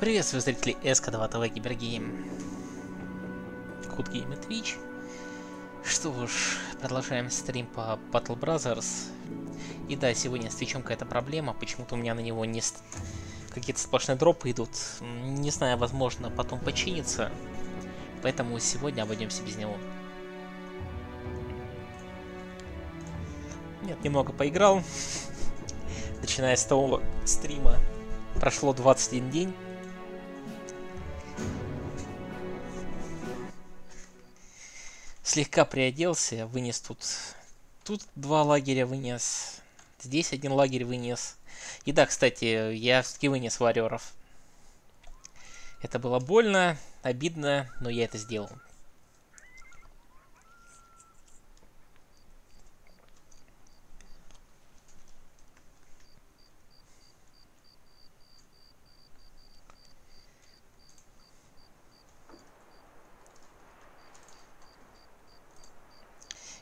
Приветствую зрителей SC2TV, Cybergame, GoodGame и Twitch. Что ж, продолжаем стрим по Battle Brothers. И да, сегодня с Твичом какая-то проблема, почему-то у меня на него не... Какие-то сплошные дропы идут. Не знаю, возможно, потом починится. Поэтому сегодня обойдемся без него. Нет, немного поиграл. Начиная с того стрима прошло 21 день. Слегка приоделся, вынес тут... Тут два лагеря вынес. Здесь один лагерь вынес. И да, кстати, я все-таки вынес варьеров. Это было больно, обидно, но я это сделал.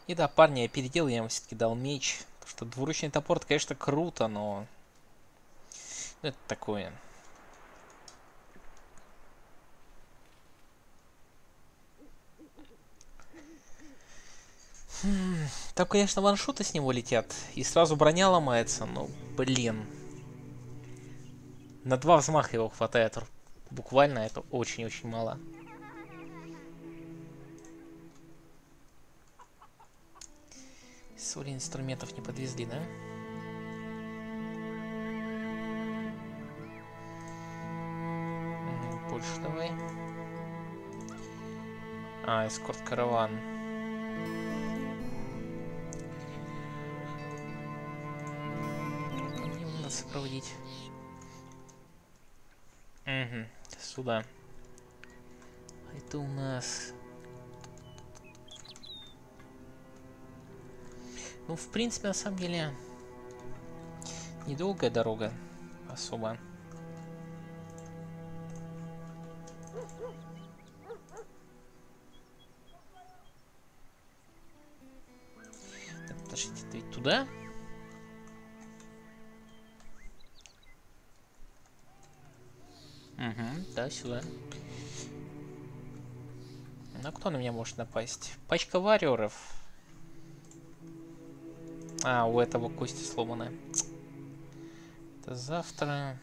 И да, парни, я переделал, я вам все-таки дал меч. Потому что двуручный топор, это, конечно, круто, но... Ну, это такое. Хм, там, конечно, ваншоты с него летят. И сразу броня ломается, но, блин. На два взмаха его хватает. Буквально это очень-очень мало. Соли инструментов не подвезли, да? Больше давай. А, эскорт караван. Мне надо сопроводить. Угу, сюда. А это у нас Ну, в принципе, на самом деле, недолгая дорога особо. Так, подождите, ведь туда? Угу, да, сюда. На кто на меня может напасть? Пачка варьеров. А, у этого кости сломаны. Это завтра.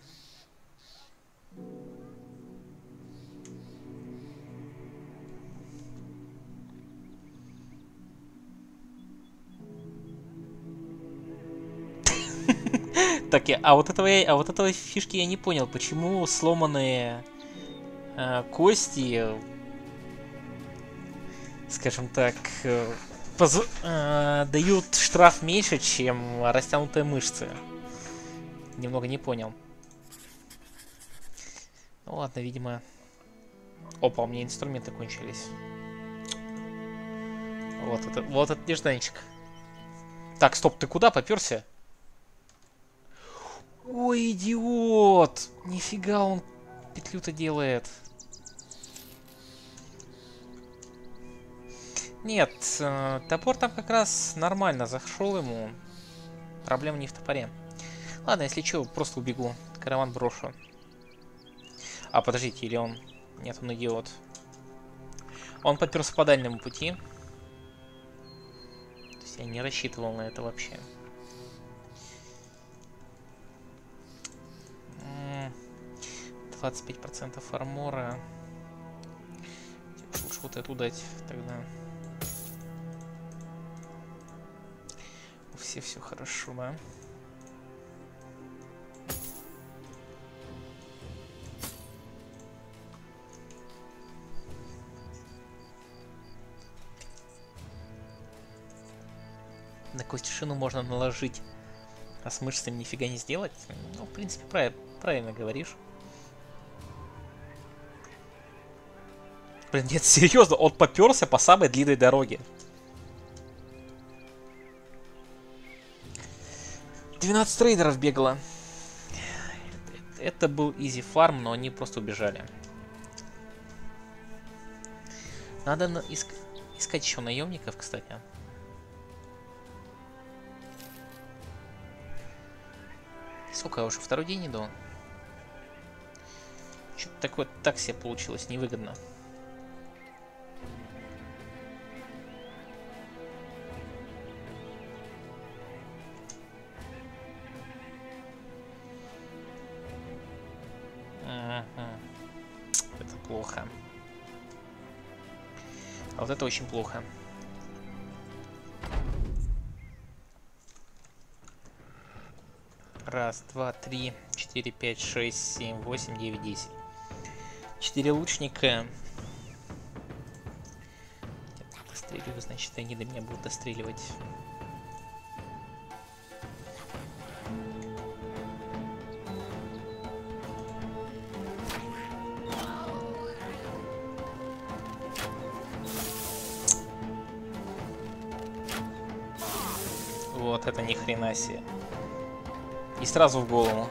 Так, а вот этого а вот этого фишки я не понял, почему сломанные э, кости, скажем так, э, поз... э, дают штраф меньше, чем растянутые мышцы. Немного не понял. Ну ладно, видимо... Опа, у меня инструменты кончились. Вот это, вот этот нежданчик. Так, стоп, ты куда поперся? Ой, идиот! Нифига он петлю-то делает. Нет, э, топор там как раз нормально зашел ему. Проблема не в топоре. Ладно, если что, просто убегу. Караван брошу. А, подождите, или он... Нет, он идиот. Он подперся по дальнему пути. То есть я не рассчитывал на это вообще. 25% армора. Лучше вот эту дать тогда. Все все хорошо, да? На костюшину можно наложить, а с мышцами нифига не сделать. Ну, в принципе, прав правильно говоришь. Блин, нет, серьезно, он поперся по самой длинной дороге. 12 трейдеров бегало. Это был изи фарм, но они просто убежали. Надо на иск искать еще наемников, кстати. Сколько я уже второй день иду? Чуть так вот так себе получилось, невыгодно. А вот это очень плохо. Раз, два, три, четыре, пять, шесть, семь, восемь, девять, десять. Четыре лучника. Достреливаю, значит, они до меня будут достреливать. Хрена себе. И сразу в голову.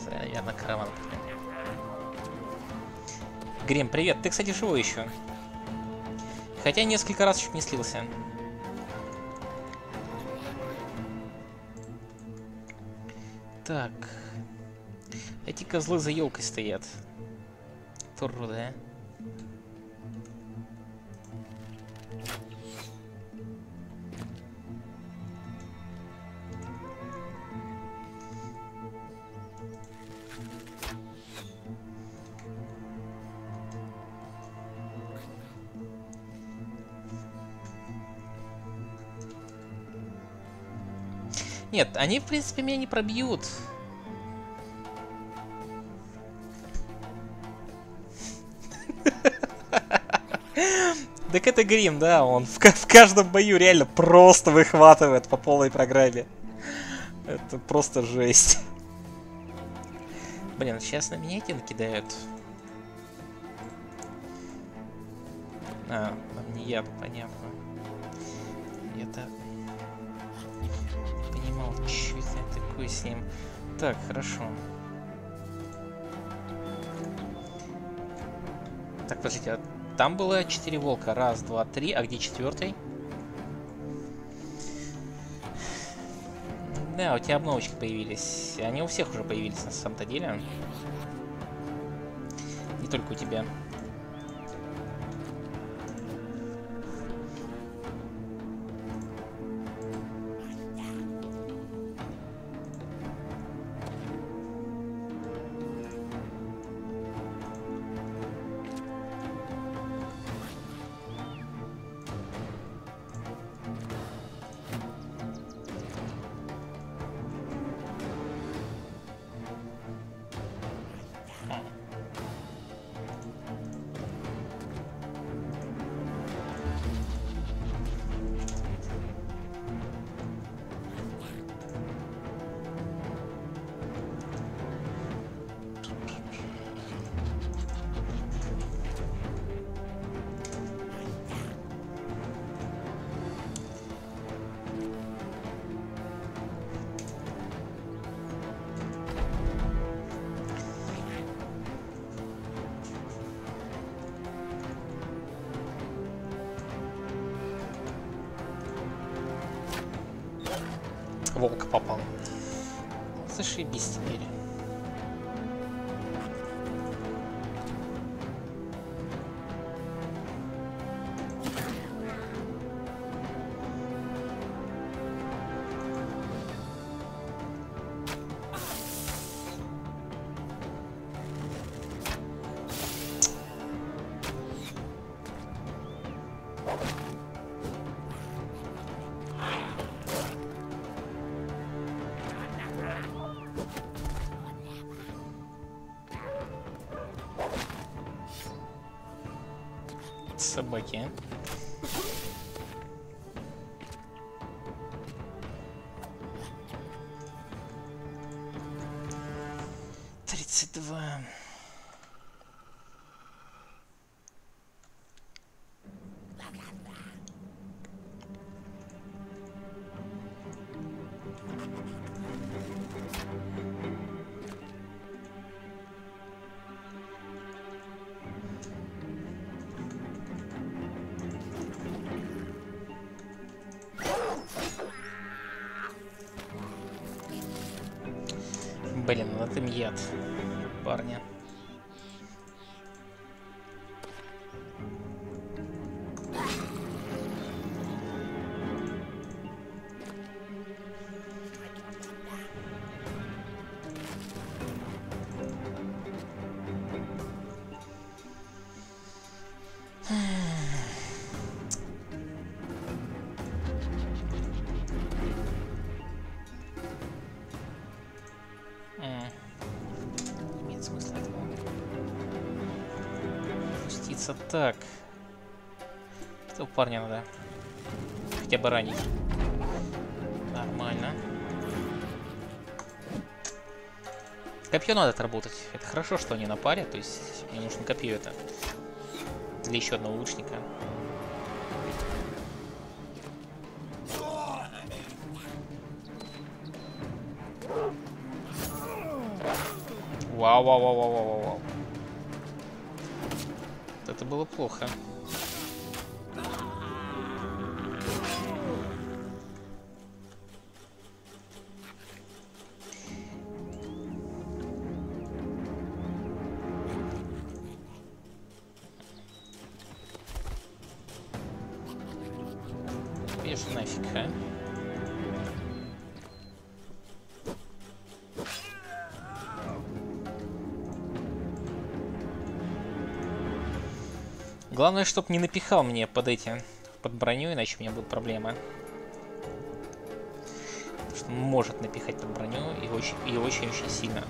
Зря, наверное, караван. Грем, привет. Ты, кстати, живой еще. Хотя несколько раз чуть не слился. Так. Эти козлы за елкой стоят. Туру, да? Нет, они, в принципе, меня не пробьют. Так это грим, да, он в, в каждом бою реально просто выхватывает по полной программе. Это просто жесть. Блин, сейчас на меня эти накидают. А, не я, понятно. Так, хорошо. Так, подождите, а там было 4 волка. Раз, два, три. А где четвертый? Да, у тебя обновочки появились. Они у всех уже появились на самом-то деле. Не только у тебя. Волк попал. Зашибись теперь. subway camp. Блин, спуститься так. Этого парня надо хотя бы ранить. Нормально. Копье надо отработать. Это хорошо, что они на паре, то есть мне нужно копье это. Для еще одного лучника. Вау, вау, вау, вау, вау это было плохо. Главное, чтоб не напихал мне под эти, под броню, иначе у меня будут проблемы. Потому что может напихать под броню и очень, и очень-очень сильно.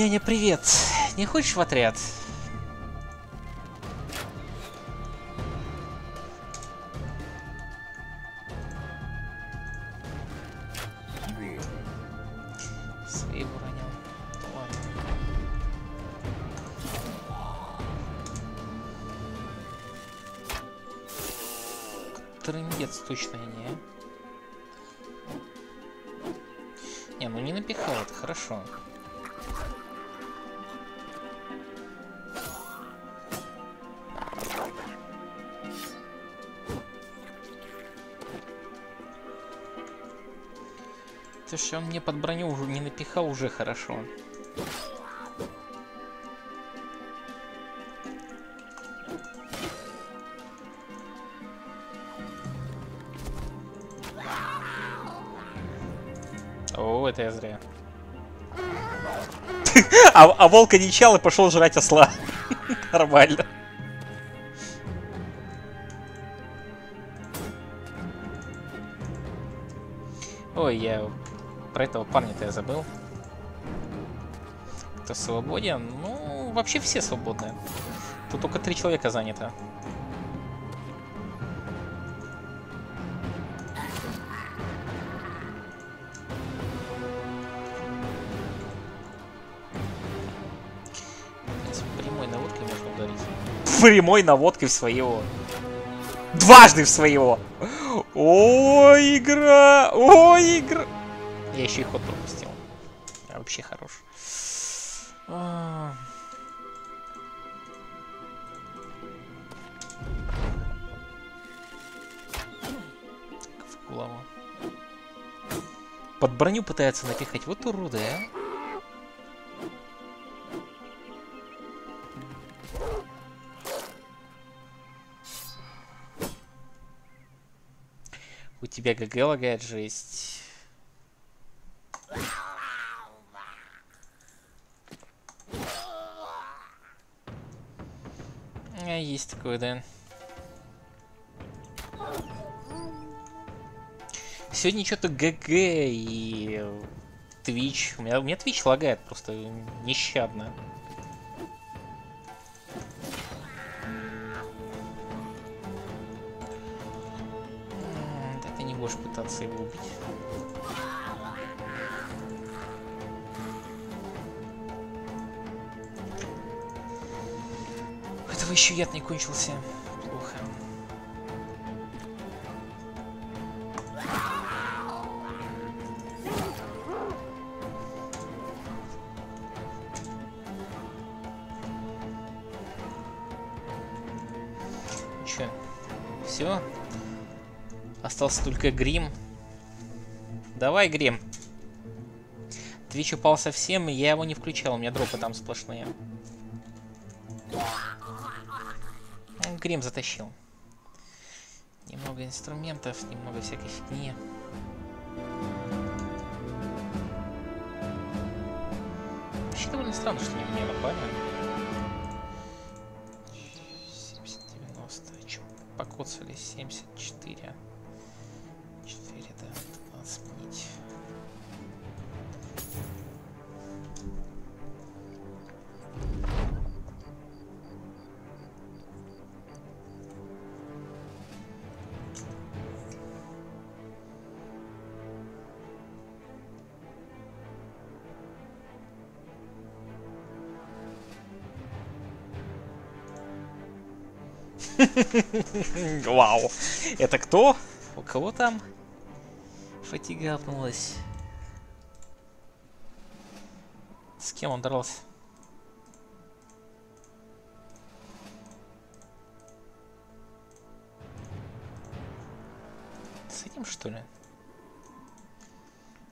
Няня, привет. Не хочешь в отряд? Мне под броню уже не напихал, уже хорошо. О, это я зря. а, а волка не чал и пошел жрать осла. Нормально. Ой, я про этого парня-то я забыл. Кто свободен? Ну, вообще все свободны. Тут только три человека занято. Прямой наводкой можно ударить. Прямой наводкой в своего. Дважды в своего. Ой, игра! Ой, игра! Я еще и ход пропустил. Я вообще хорош. А... В голову. Под броню пытается напихать. Вот уроды, а. У тебя ГГ лагает жесть. Такое, да. Сегодня что-то ГГ и Twitch. У меня, у меня Twitch лагает просто нещадно. У этого еще яд не кончился. Плохо. Че? Все? Остался только грим. Давай, грим. Твич упал совсем, я его не включал, у меня дропы там сплошные. Грим затащил. Немного инструментов, немного всякой фигни. Вообще довольно странно, что меня напали. 70-90. Че, покоцали 74. Вау. Это кто? У кого там? Фатига апнулась. С кем он дрался? С этим что ли?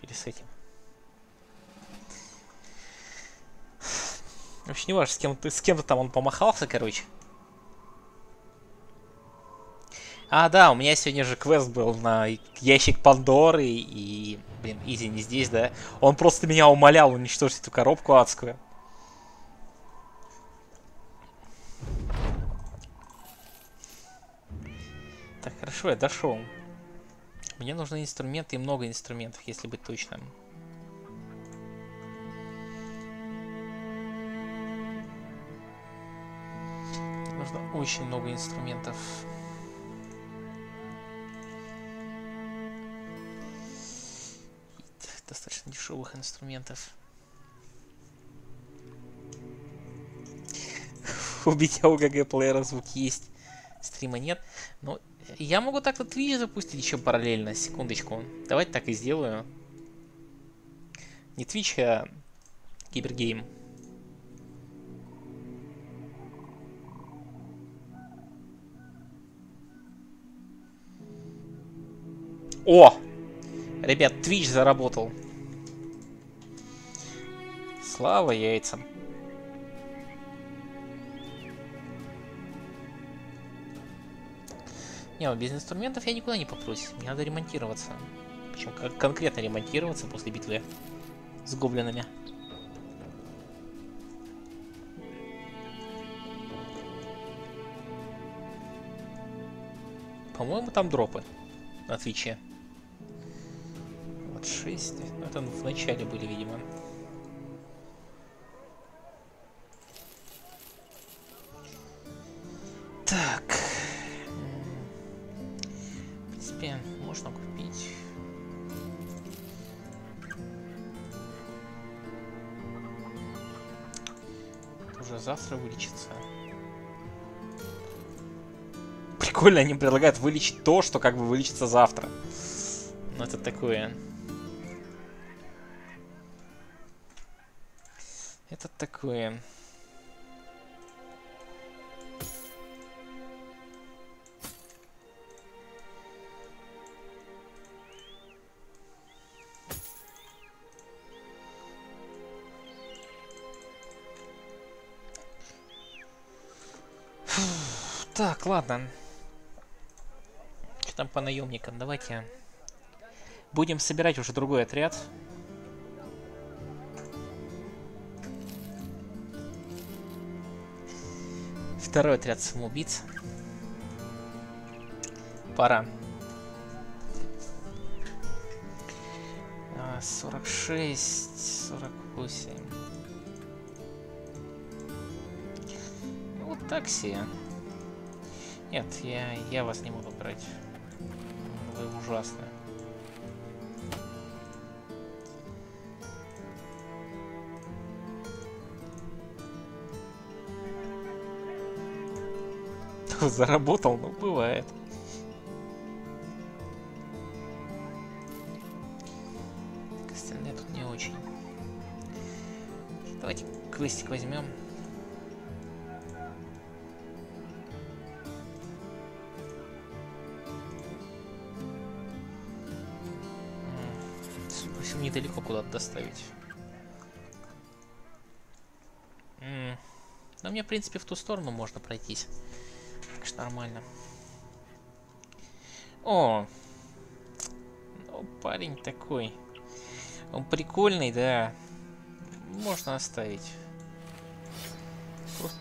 Или с этим? Вообще не важно, с кем ты с кем-то там он помахался, короче. А, да, у меня сегодня же квест был на ящик Пандоры, и, блин, Изи не здесь, да? Он просто меня умолял уничтожить эту коробку адскую. Так, хорошо, я дошел. Мне нужны инструменты и много инструментов, если быть точным. Нужно очень много инструментов. Достаточно дешевых инструментов. Убить АУГГ плеера звук есть. Стрима нет. Но я могу так-то Twitch запустить еще параллельно. Секундочку. Давайте так и сделаю. Не Twitch, а Кибергейм. О! Ребят, Twitch заработал. Слава яйцам. Не, ну без инструментов я никуда не попрусь. Мне надо ремонтироваться. Причем как конкретно ремонтироваться после битвы с гоблинами. По-моему, там дропы на Твиче. Вот 6. Ну, это в начале были, видимо. Так. В принципе, можно купить. Уже завтра вылечится. Прикольно, они предлагают вылечить то, что как бы вылечится завтра. Ну это такое. Такое. Так, ладно. Что там по наемникам? Давайте будем собирать уже другой отряд. Второй отряд самоубийц. Пора. 46, 48. Вот так себе. Нет, я, я вас не буду брать. Вы ужасны. заработал, но бывает. Остальные тут не очень. Давайте квестик возьмем. Судя недалеко куда-то доставить. Но мне, в принципе, в ту сторону можно пройтись. Нормально. О! Ну, парень такой. Он прикольный, да. Можно оставить.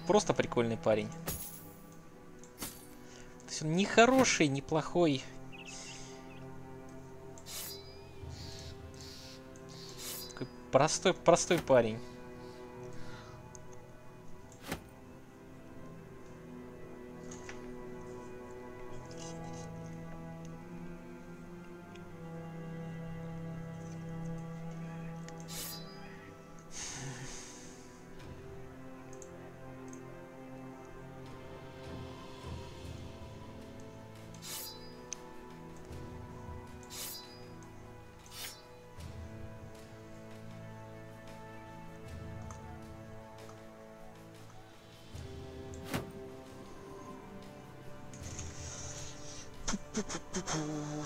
Просто прикольный парень. То есть он не хороший, не плохой. Такой простой, простой парень.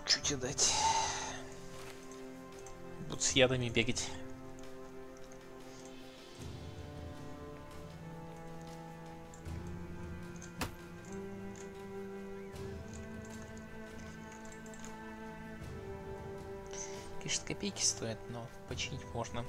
Чуть дать. Будут с ядами бегать. Конечно, копейки стоят, но починить можно.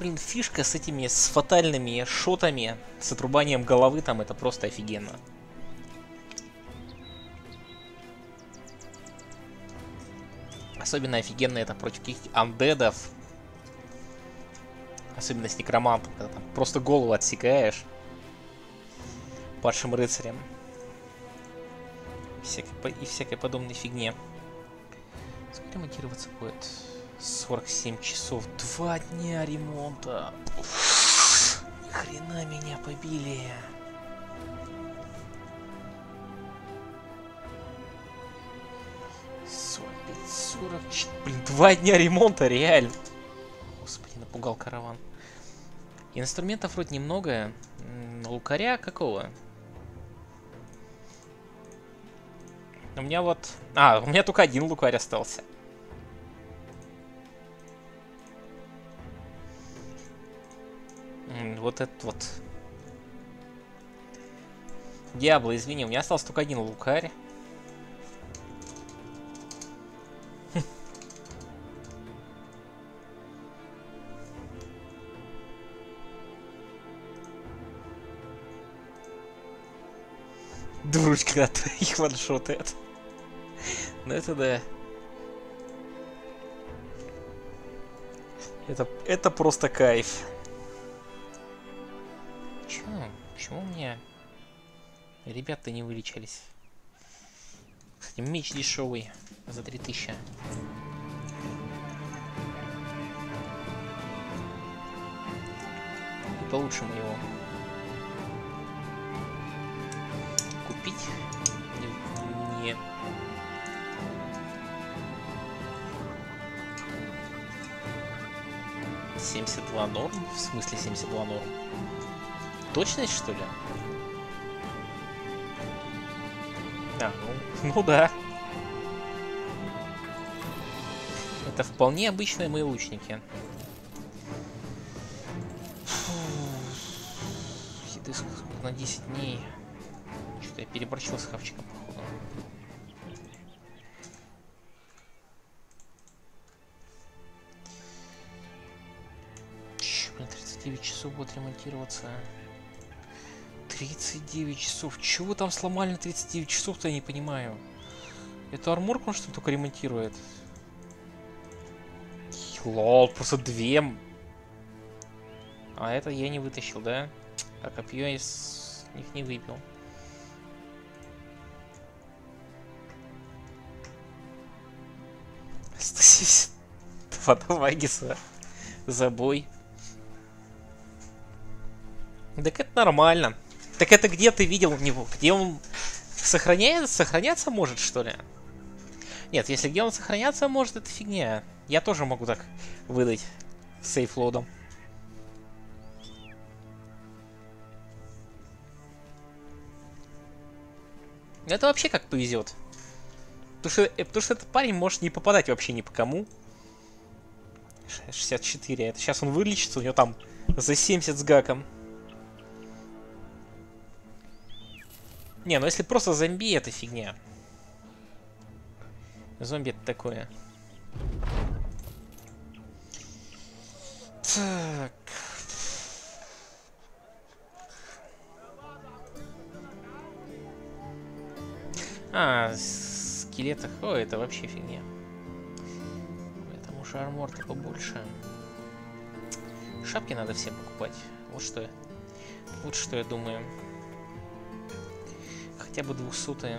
Блин, фишка с этими, с фатальными шотами, с отрубанием головы, там это просто офигенно. Особенно офигенно это против каких-то андедов. Особенно с некромантом, когда там просто голову отсекаешь. Падшим рыцарем. Всякой, и всякой подобной фигне. Сколько ремонтироваться будет? 47 часов. Два дня ремонта. Ни хрена меня побили. Сорок, блин, два дня ремонта, реально. Господи, напугал караван. Инструментов вроде немного. Лукаря какого? У меня вот... А, у меня только один лукарь остался. Вот этот вот. Диабло, извини, у меня остался только один лукарь. Дурочка, когда их ваншотает. Ну это да. Это, это просто кайф. Ребята не вылечились? Кстати, меч дешевый за 3000. И получше мы его купить. Не, не. Семьдесят два норм? В смысле 72 норм? Точность, что ли? А, ну, ну да. Это вполне обычные мои лучники. Еды на 10 дней. Что-то я переборчил с хавчиком, походу. Блин, 39 часов будет ремонтироваться. 39 часов. Чего там сломали на 39 часов-то, я не понимаю. Это арморк он что-то только ремонтирует? Лол, просто две. А это я не вытащил, да? А копье из них не выбил. Фото Вагиса за бой. Так это нормально. Так это где ты видел него? Где он сохраняется? Сохраняться может, что ли? Нет, если где он сохраняться может, это фигня. Я тоже могу так выдать сейфлодом. Это вообще как повезет. Потому что, э, потому что этот парень может не попадать вообще ни по кому. 64. Это сейчас он вылечится, у него там за 70 с гаком. Не, ну если просто зомби, это фигня. Зомби это такое. Так. А, скелетах. О, это вообще фигня. Поэтому же армор-то побольше. Шапки надо всем покупать. Вот что я. Вот что я думаю. Хотя бы двухсотые.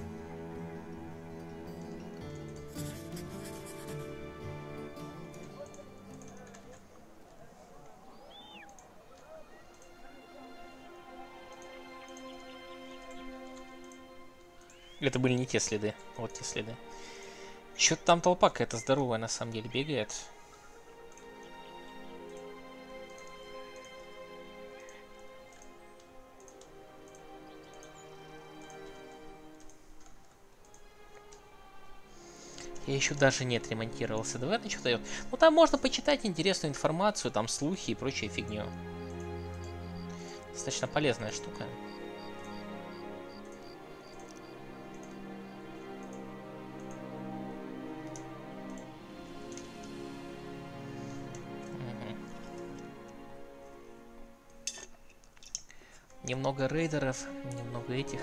Это были не те следы. Вот те следы. Что-то там толпа какая-то здоровая на самом деле бегает. Я еще даже не отремонтировался. Давай это что-то... Ну там можно почитать интересную информацию, там слухи и прочая фигню. Достаточно полезная штука. Немного рейдеров, немного этих.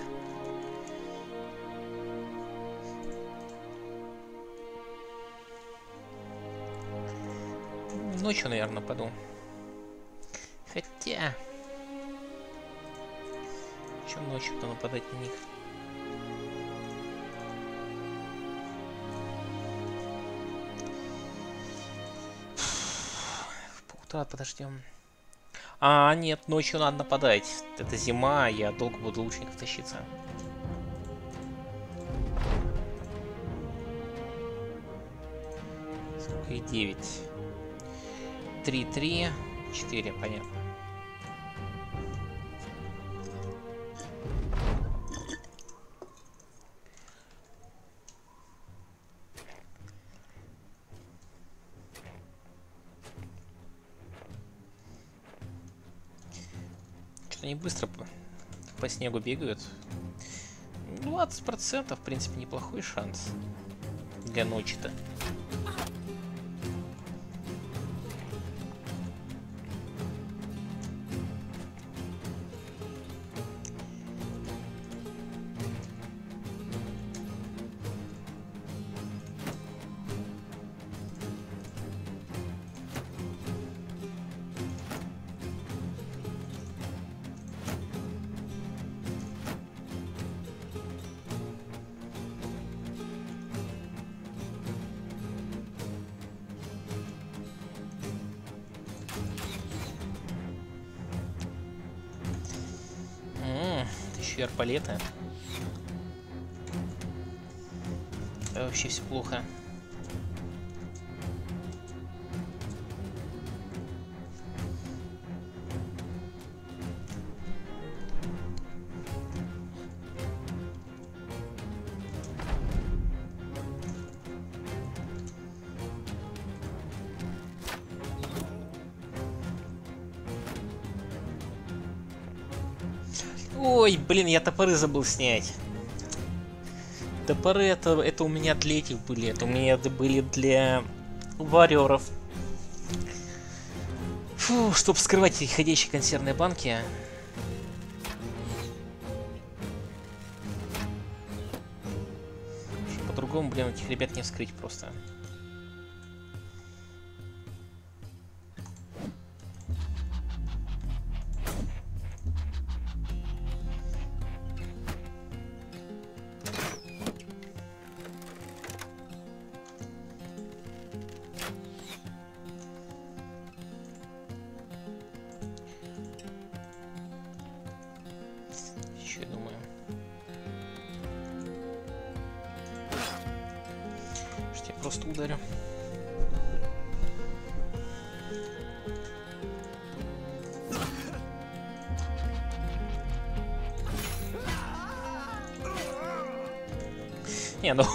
Ночью, наверное, нападу. Хотя... Чем ночью-то нападать на них? В полутора подождем. А, нет, ночью надо нападать. Это зима, я долго буду лучников тащиться. Сколько и 9. 3, 3, 4, понятно. Снегу бегают. 20% в принципе неплохой шанс для ночи-то. Еще арбалеты. Да, вообще все плохо. Блин, я топоры забыл снять. Топоры это, это у меня для этих были. Это у меня были для варьеров. Фу, чтобы скрывать ходящие консервные банки. По-другому, блин, этих ребят не вскрыть просто.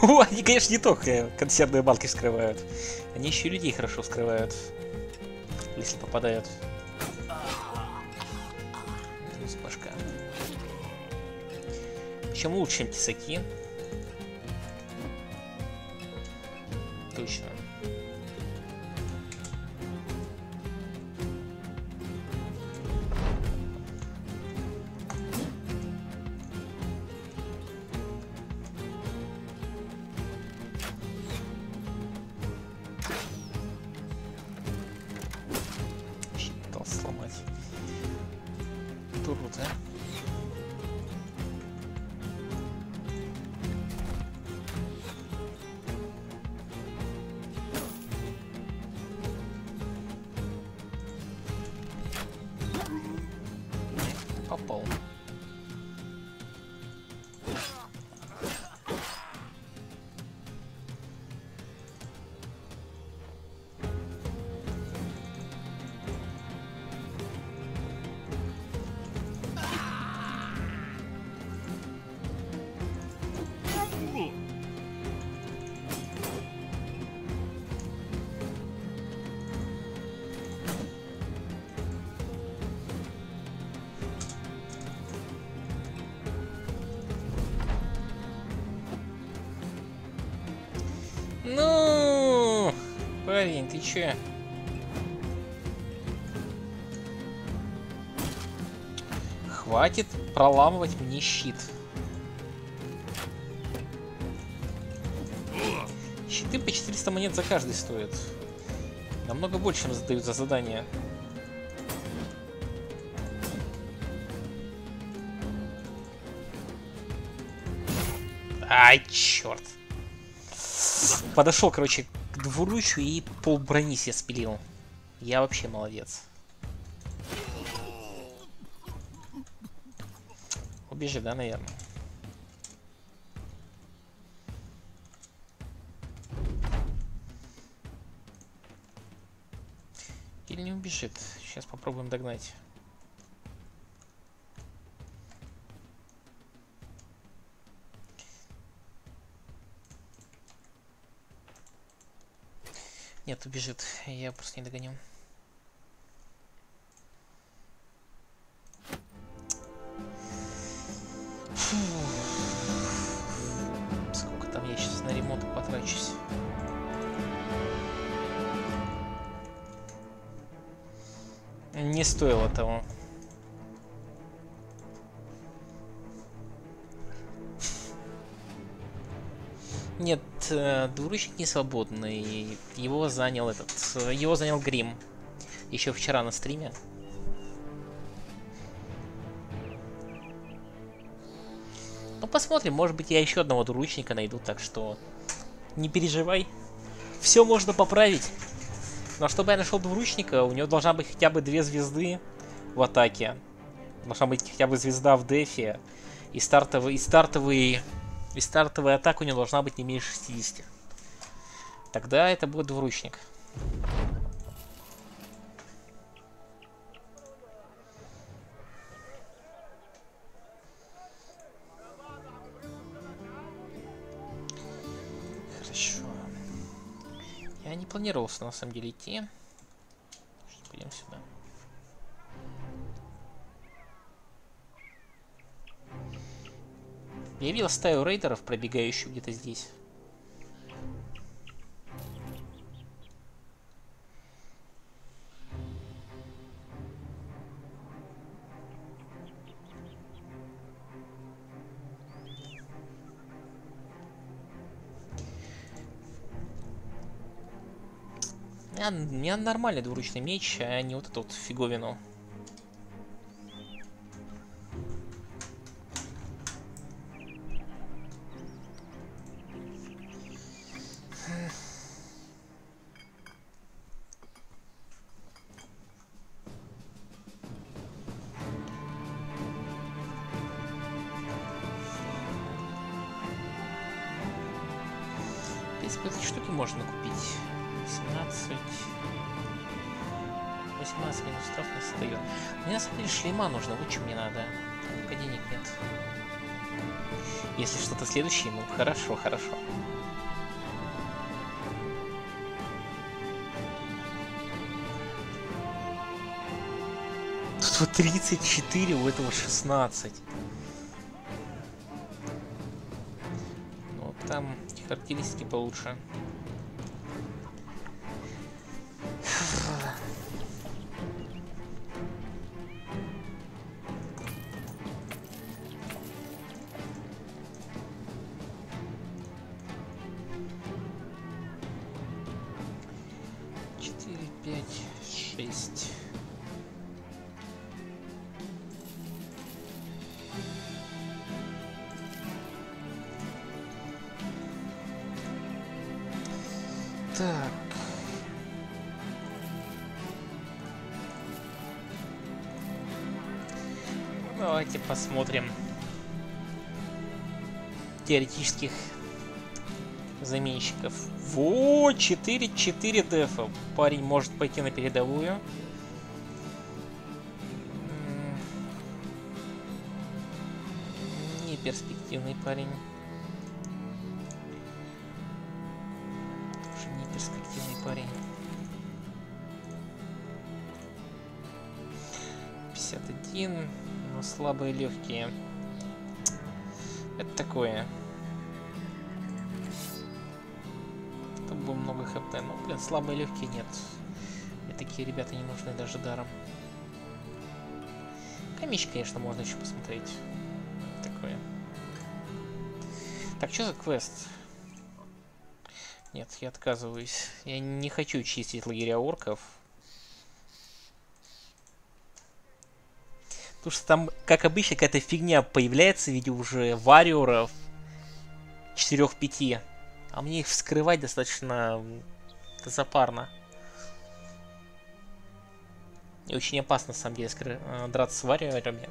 Ну они, конечно, не только консервные банки скрывают. Они еще и людей хорошо скрывают. Если попадают. Минус башка. Чем лучше, чем че? Хватит проламывать мне щит. Щиты по 400 монет за каждый стоят. Намного больше, чем задают за задание. Ай, черт. Подошел, короче, двуручу и пол брони себе спилил. Я вообще молодец. Убежи, да, наверное? Или не убежит? Сейчас попробуем догнать. Нет, убежит. Я просто не догоню. Сколько там я сейчас на ремонт потрачусь? Не стоило того. Двуручник не свободный. Его занял этот. Его занял Грим. Еще вчера на стриме. Ну посмотрим, может быть я еще одного двуручника найду, так что не переживай. Все можно поправить. Но чтобы я нашел двуручника, у него должна быть хотя бы две звезды в атаке. Должна быть хотя бы звезда в дефе. И стартовый, и стартовый, и стартовая атака у него должна быть не меньше 60. Тогда это будет двуручник. Хорошо. Я не планировал на самом деле идти. Пойдем сюда. Я видел стаю рейдеров, пробегающую где-то здесь. У меня, нормальный двуручный меч, а не вот эту вот фиговину. Ну, хорошо, хорошо. Тут вот 34, у этого 16. Ну, там характеристики получше. Посмотрим теоретических заменщиков. Во, 4-4 дефа. Парень может пойти на передовую. Не перспективный парень. Слабые легкие. Это такое. Тут было много хп. Но, блин, слабые легкие нет. Мне такие ребята не нужны даже даром. Камич, конечно, можно еще посмотреть. Такое. Так, что за квест? Нет, я отказываюсь. Я не хочу чистить лагеря орков. Потому что там, как обычно, какая-то фигня появляется в виде уже вариоров 4-5. А мне их вскрывать достаточно запарно. И очень опасно, на самом деле, скры... Э, драться с вариорами.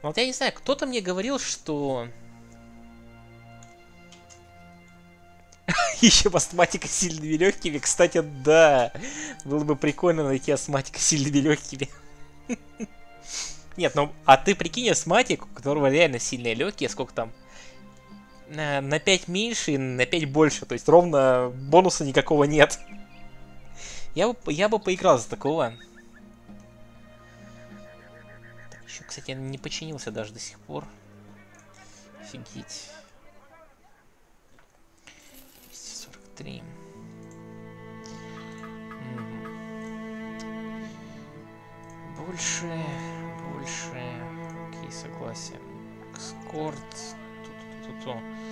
Вот я не знаю, кто-то мне говорил, что Еще астматика с сильными легкими. Кстати, да. Было бы прикольно найти астматика с сильными легкими. Нет, ну, а ты прикинь астматик, у которого реально сильные легкие, сколько там? На, на 5 меньше и на 5 больше. То есть ровно бонуса никакого нет. Я бы, я бы поиграл за такого. Так, еще, кстати, не починился даже до сих пор. Офигеть. 3. Больше, больше. Окей, согласен. Скорт. Ту -ту -ту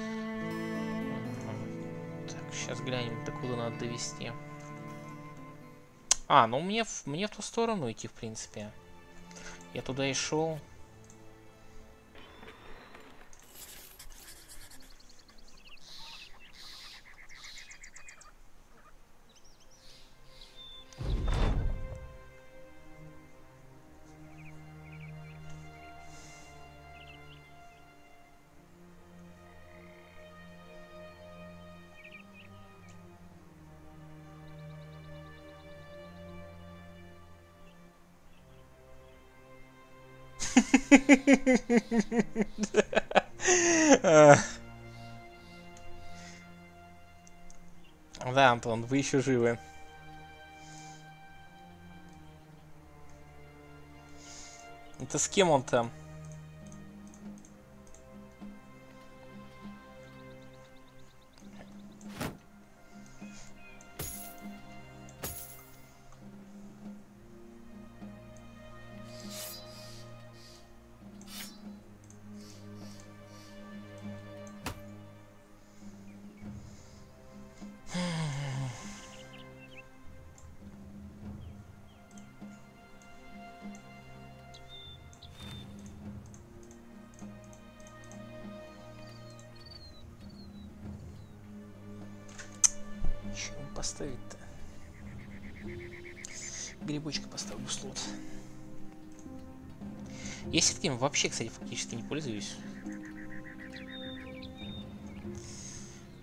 так, сейчас глянем, до куда надо довести. А, ну мне, мне в ту сторону идти, в принципе. Я туда и шел. Да, Антон, вы еще живы. Это с кем он там? Поставить-то? Грибочка поставлю слот. Я сетками вообще, кстати, фактически не пользуюсь.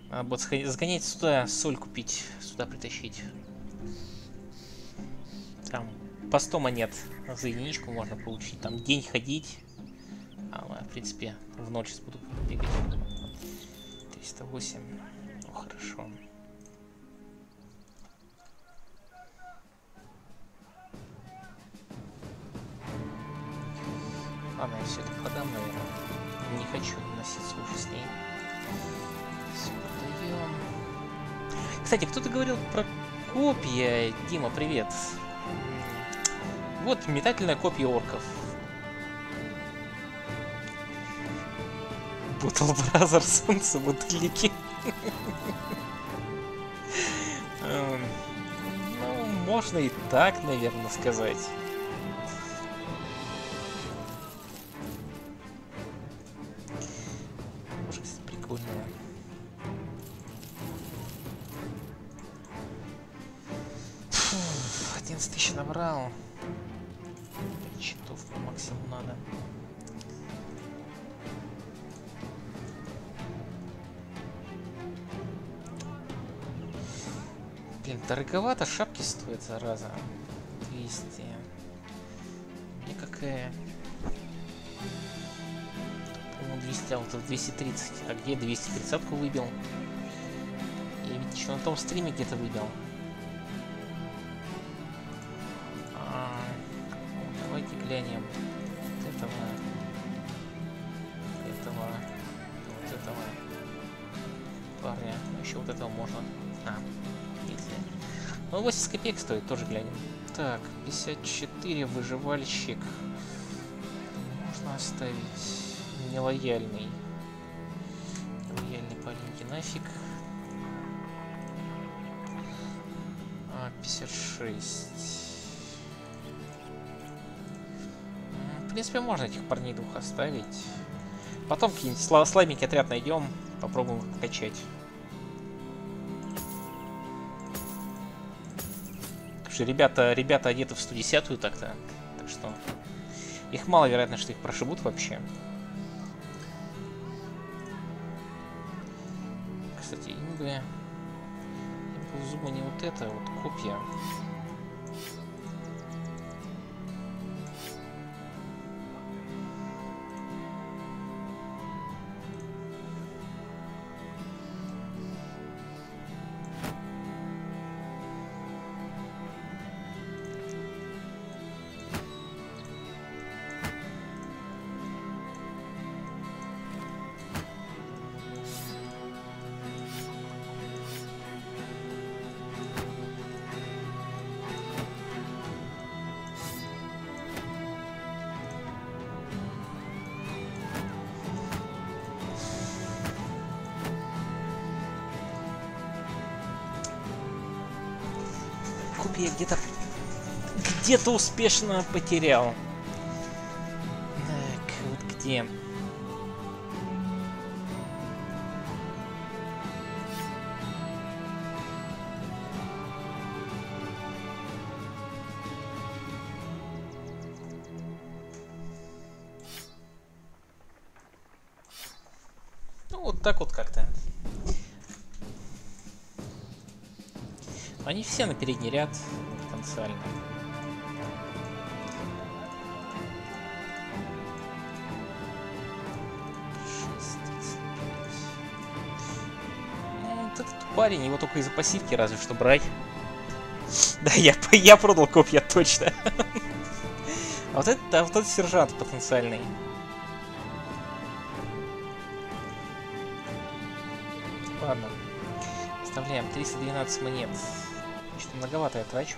Надо будет сгонять сюда, соль купить, сюда притащить. Там по 100 монет за единичку можно получить. Там день ходить. А, в принципе, в ночь буду бегать. 308. Кстати, кто-то говорил про копья. Дима, привет. Вот метательная копья орков. Бутл Бразер солнце бутылики. Эм, ну, можно и так, наверное, сказать. Дороговато шапки стоят, зараза. 200. Мне какая? По-моему, 200, а вот 230. А где 230-ку выбил? Я ведь еще на том стриме где-то выбил. 15 копеек стоит, тоже глянем. Так, 54 выживальщик. Можно оставить нелояльный. Нелояльный парень, нафиг. А, 56. В принципе, можно этих парней двух оставить. Потом какие-нибудь слабенький отряд найдем, попробуем качать. Что ребята, ребята одеты в 110-ю так-то. Так что их маловероятно, что их прошибут вообще. Кстати, им бы, в зубы не вот это, вот копья. Где-то успешно потерял. Так, вот где? Ну, вот так вот как-то. Они все на передний ряд потенциально. Парень, его только из-за пассивки разве что брать. Да, я, я продал копья, точно. А вот это, а вот этот сержант потенциальный. Ладно. Оставляем 312 монет. Что-то многовато я трачу.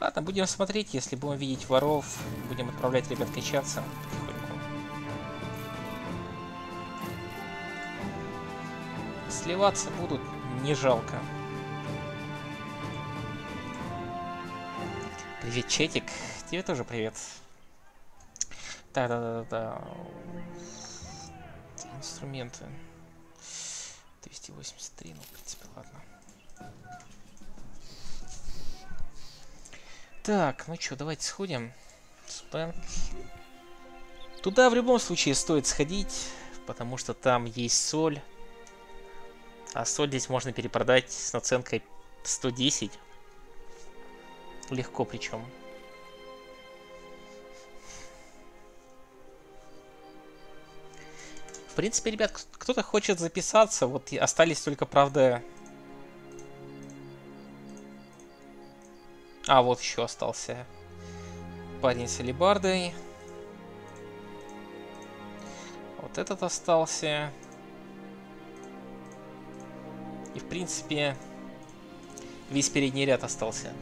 Ладно, будем смотреть, если будем видеть воров, будем отправлять ребят качаться Сливаться будут, не жалко. Привет, Четик. Тебе тоже привет. Да-да-да-да. Инструменты. 283, ну, в принципе, ладно. Так, ну что, давайте сходим сюда. Туда в любом случае стоит сходить, потому что там есть соль. А соль здесь можно перепродать с наценкой 110. Легко причем. В принципе, ребят, кто-то хочет записаться. Вот остались только, правда, А, вот еще остался парень с алибардой. Вот этот остался. И, в принципе, весь передний ряд остался.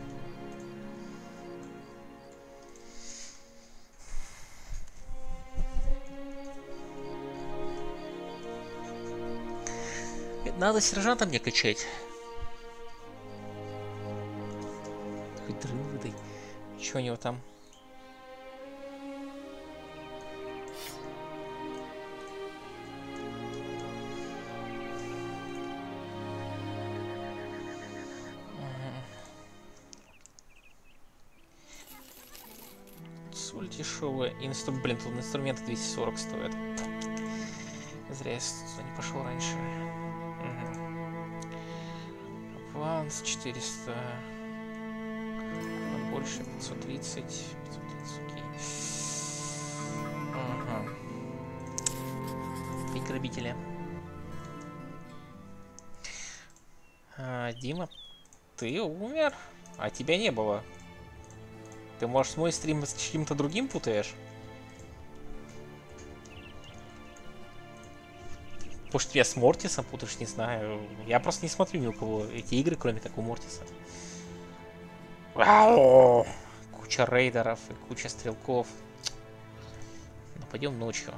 Надо сержанта мне качать. Что у него там? Инструмент, блин, тут инструменты 240 стоят. Зря я не пошел раньше. Угу. Аванс 400 больше, 530, 530, окей. Ага. Три грабителя. А, Дима, ты умер, а тебя не было. Ты, может, мой стрим с чем-то другим путаешь? Может, я с Мортисом путаешь, не знаю. Я просто не смотрю ни у кого эти игры, кроме как у Мортиса. Вау! Куча рейдеров и куча стрелков. Ну, пойдем ночью.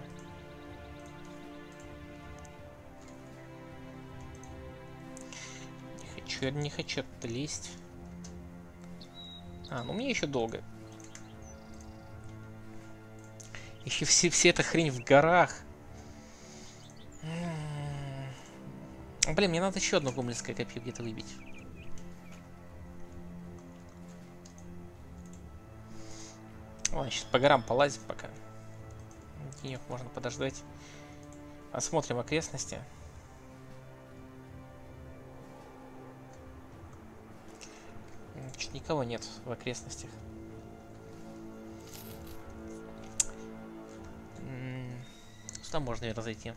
Не хочу, не хочу лезть. А, ну мне еще долго. Еще все, все эта хрень в горах. Блин, мне надо еще одно гумлинское копье где-то выбить. Ладно, сейчас по горам полазим пока. Денег можно подождать. Осмотрим окрестности. Чуть никого нет в окрестностях. Сюда можно, наверное, зайти.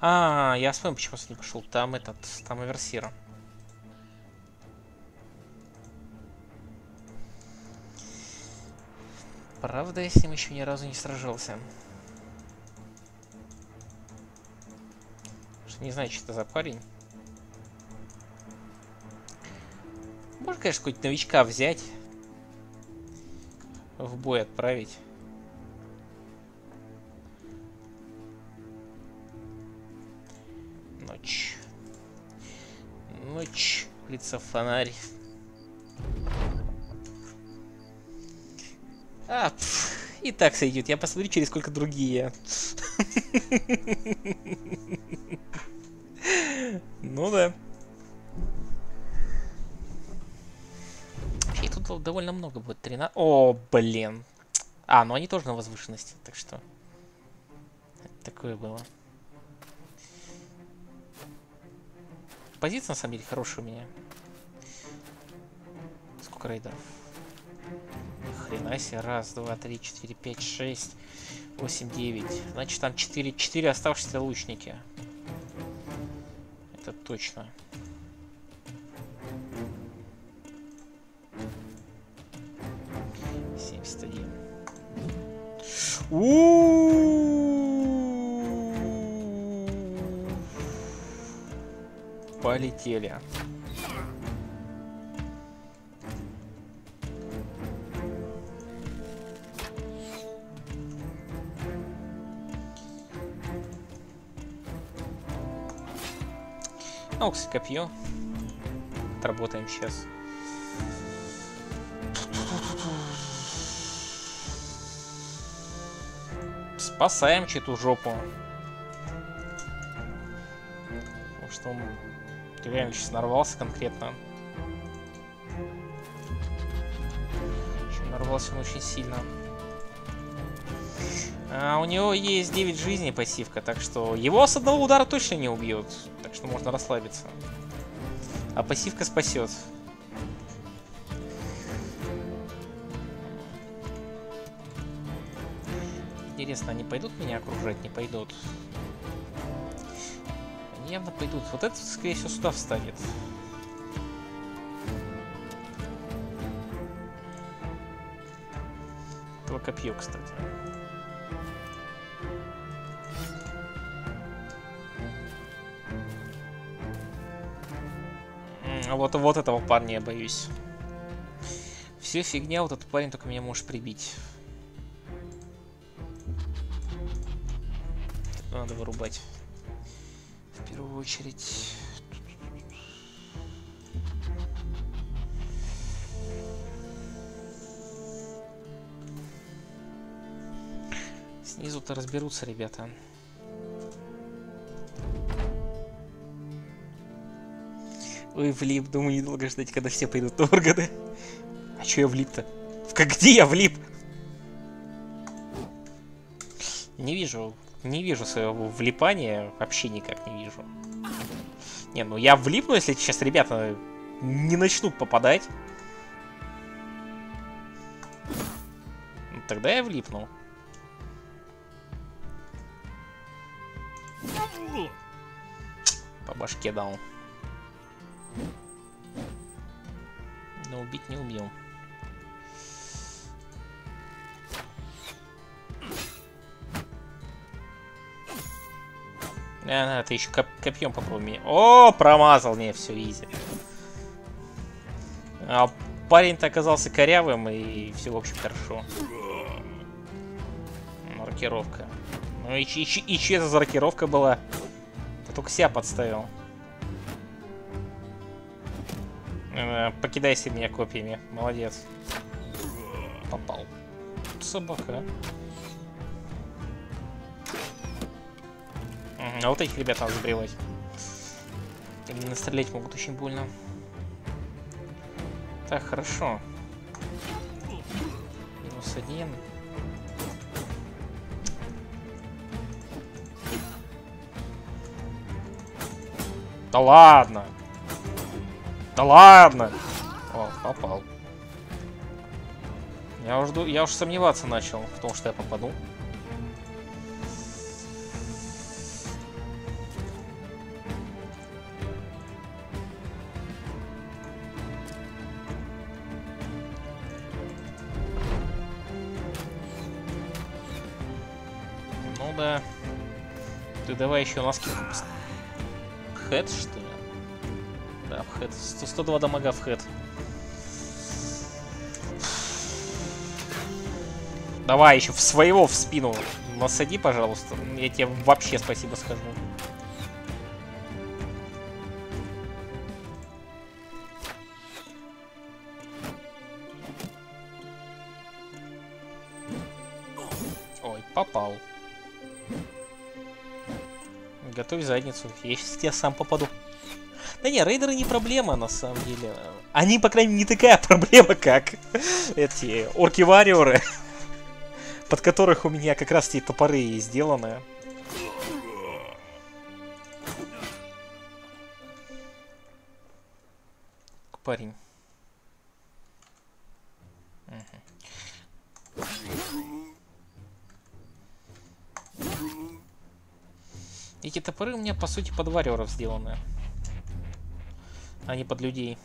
А, я вспомнил, почему я не пошел. Там этот, там Аверсира. Правда, я с ним еще ни разу не сражался. Что не знаю, что это за парень. Можно, конечно, какой-то новичка взять. В бой отправить. Ночь. Ночь. Лица фонарь. А, пф, и так сойдет. Я посмотрю, через сколько другие. Ну да. И тут довольно много будет. 13... О, блин. А, ну они тоже на возвышенности, так что... такое было. Позиция, на самом деле, хорошая у меня. Сколько рейдеров? хрена себе. Раз, два, три, четыре, пять, шесть, восемь, девять. Значит, там четыре, четыре оставшиеся лучники. Это точно. Семьдесят один. Полетели. Ну, кстати, копье. Отработаем сейчас. Спасаем чью-то жопу. Что он реально сейчас нарвался конкретно. Еще нарвался он очень сильно. А у него есть 9 жизней пассивка, так что его с одного удара точно не убьют. Так что можно расслабиться. А пассивка спасет. Интересно, они пойдут меня окружать? Не пойдут. Явно пойдут. Вот этот, скорее всего, сюда встанет. Этого копье, кстати. А вот, вот этого парня я боюсь. Все фигня, вот этот парень только меня может прибить. Надо вырубать. В первую очередь. Снизу-то разберутся, ребята. Ой, влип, думаю, недолго ждать, когда все пойдут на органы. А чё я влип-то? Как где я влип? Не вижу, не вижу своего влипания, вообще никак не вижу. Не, ну я влипну, если сейчас ребята не начнут попадать. Ну, тогда я влипну. По башке дал. Но убить не убил. А, ты еще коп копьем попробуй меня. О, промазал, не, все, изи. А парень-то оказался корявым, и все, в общем, хорошо. Маркировка. Ну и, и, и, и че это за маркировка была? Ты только себя подставил. Э, покидайся меня копьями. Молодец. Попал. Собака. А вот этих ребят надо забревать. Они настрелять могут очень больно. Так, хорошо. Минус один. Да ладно! Да ладно! О, попал. Я уж, я уж сомневаться начал в том, что я попаду. Еще носки. Хэт, что ли? Да, в хэт. 102 дамага в хэт. Давай еще в своего в спину насади, пожалуйста. Я тебе вообще спасибо скажу. Готовь задницу. Я сейчас тебя сам попаду. Да не, рейдеры не проблема, на самом деле. Они, по крайней мере, не такая проблема, как эти орки-вариоры, под которых у меня как раз эти топоры и сделаны. Парень. Эти топоры у меня, по сути, под вариоров сделаны. а не под людей.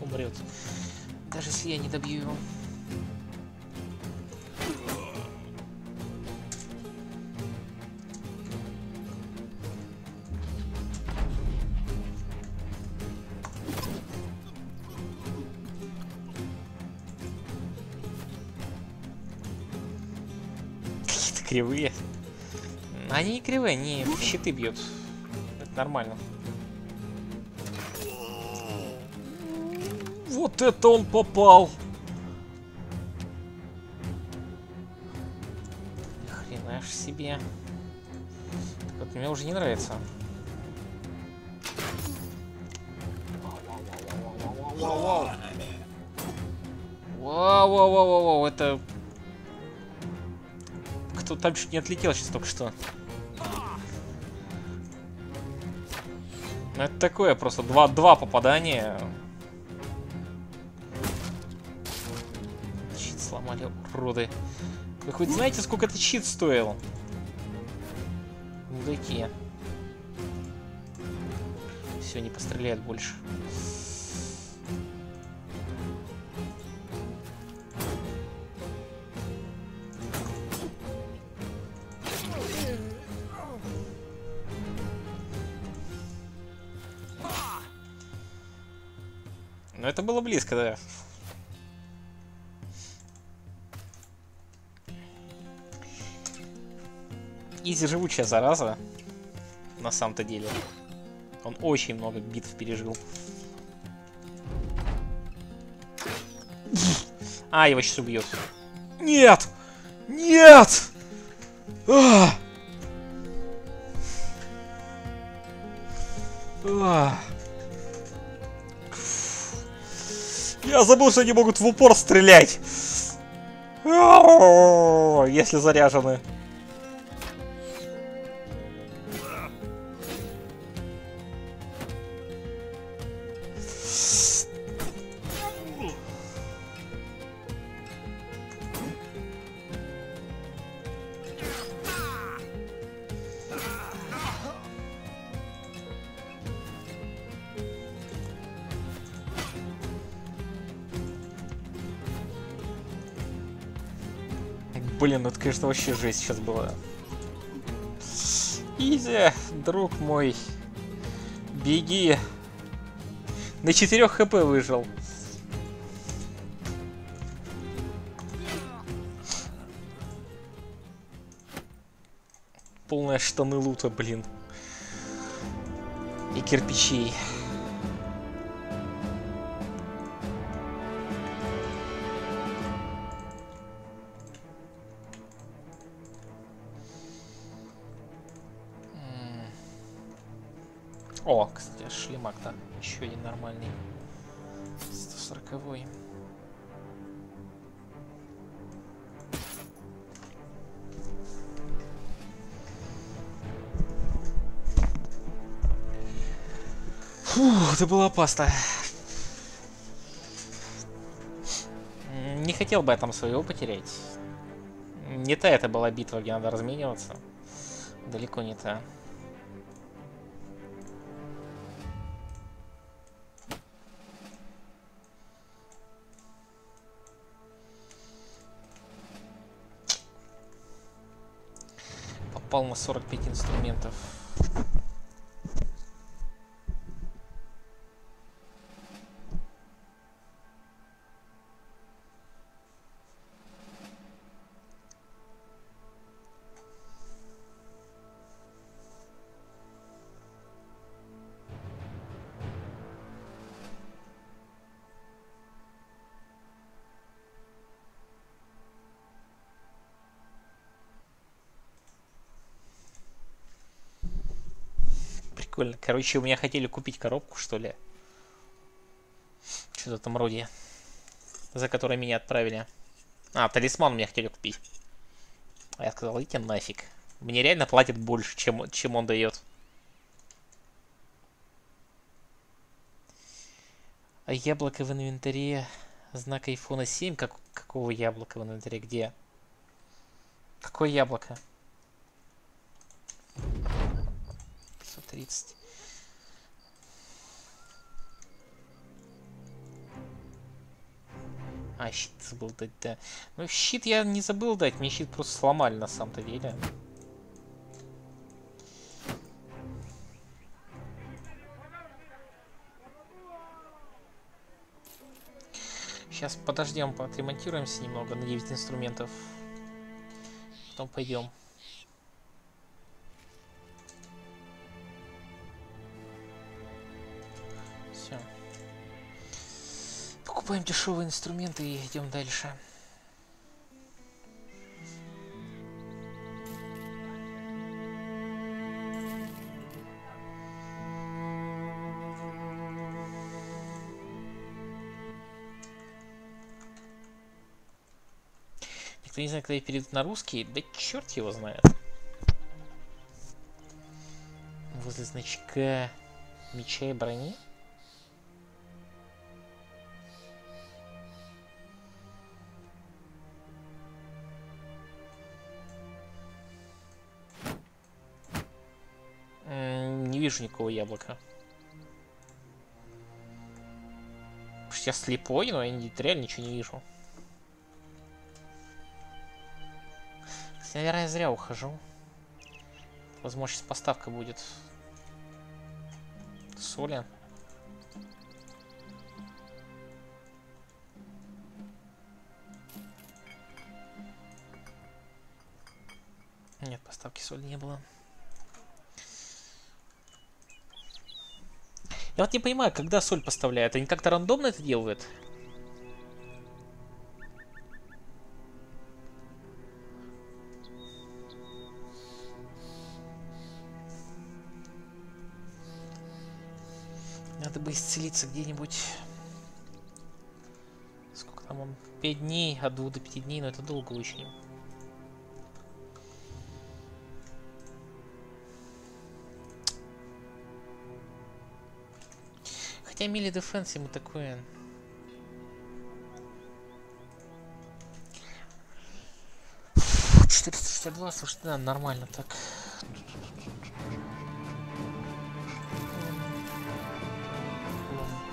Умрет. Даже если я не добью его. Кривые. Они не кривые, они в щиты бьют. Это нормально. Вот это он попал! Хрена ж себе. Так вот, мне уже не нравится. Вау-вау-вау-вау-вау, это там чуть не отлетел сейчас только что. Это такое просто два, два попадания. Щит сломали, уроды. Вы хоть знаете, сколько этот щит стоил? Мудаки. Все, не постреляют больше. Это было близко, да. Изи живучая зараза. На самом-то деле. Он очень много битв пережил. А, его сейчас убьет. Нет! Нет! А! Забыл, что они могут в упор стрелять. Если заряжены. Блин, это, конечно, вообще жесть сейчас была. Изи, друг мой. Беги. На 4 хп выжил. Полная штаны лута, блин. И кирпичей. Фу, это было опасно. Не хотел бы я там своего потерять. Не та это была битва, где надо размениваться. Далеко не та. Попал на 45 инструментов. Прикольно. Короче, у меня хотели купить коробку, что ли. Что-то там вроде. За которой меня отправили. А, талисман мне хотели купить. А я сказал, идите нафиг. Мне реально платят больше, чем, чем он дает. А яблоко в инвентаре. Знак айфона 7. Как, какого яблока в инвентаре? Где? Какое яблоко? 530. А, щит забыл дать, да. Ну, щит я не забыл дать, мне щит просто сломали на самом-то деле. Сейчас подождем, отремонтируемся немного на 9 инструментов. Потом пойдем. Покупаем дешевые инструменты и идем дальше. Никто не знает, когда перейдут на русский. Да черт его знает. Возле значка меча и брони. Вижу никакого яблока. Я слепой, но я реально ничего не вижу. Наверное, я зря ухожу. Возможно, сейчас поставка будет соли. Нет, поставки соли не было. Я вот не понимаю, когда соль поставляют, они как-то рандомно это делают? Надо бы исцелиться где-нибудь. Сколько там он? 5 дней, от 2 до 5 дней, но это долго очень. Хотя мили дефенс ему такое... Четыреста шестьдесят два, да, нормально так.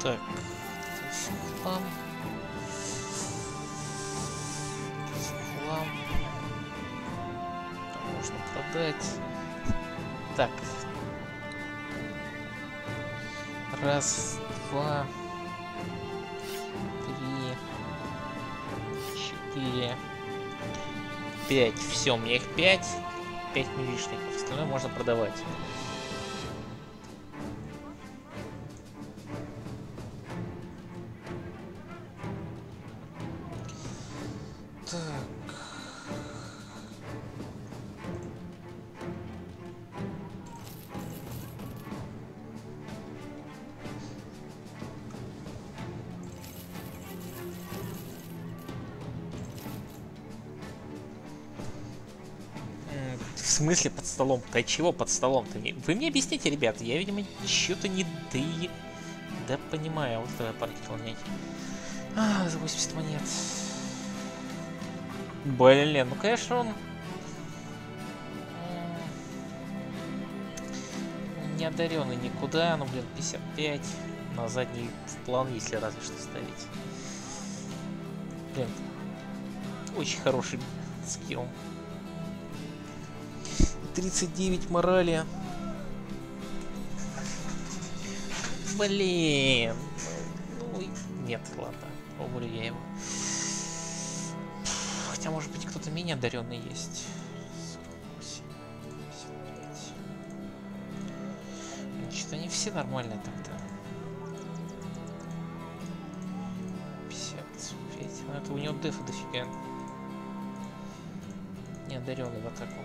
Так. Хлам. Хлам. Можно продать. Так. Раз, два, три, четыре, пять. Все, у меня их пять. Пять милишников. Остальное можно продавать. Смысле под столом? Да чего под столом-то? Вы мне объясните, ребята, я, видимо, что-то не ты... Да понимаю, вот это парк выполнять. А, за 80 монет. Блин, ну конечно он... Не одаренный никуда, ну блин, 55 на задний план, если разве что ставить. Блин, очень хороший скилл. 39 морали. Блин. Ну, нет, ладно. Уволю я его. Хотя, может быть, кто-то менее одаренный есть. 48, Что-то они все нормальные так-то. 55. Ну, это у него дефа дофига. Не одаренный в атаку.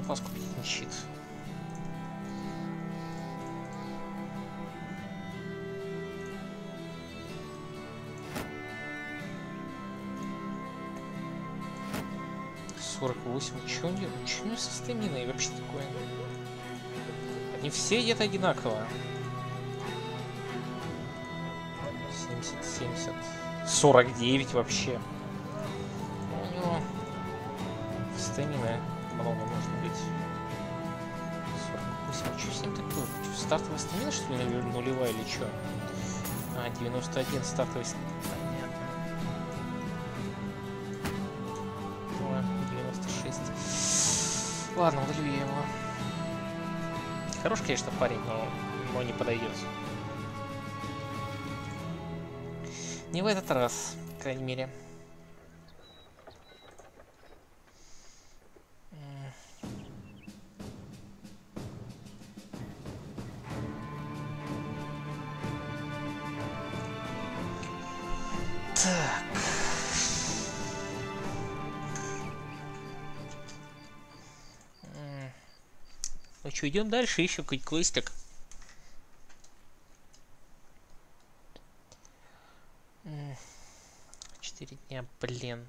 запас купить щит. Сорок восемь. Чё у него, чё у со стаминой и вообще такое? Они все едят одинаково. 70, 70, 49 вообще. Стамина, что ли, нулевая или что? А, 91 стартовый. Понятно. О, 96. Ладно, удалю я его. Хорош, конечно, парень, но, но не подойдет. Не в этот раз, по крайней мере. Так. Ну что, идем дальше, еще какой-то квестик. Четыре дня, блин.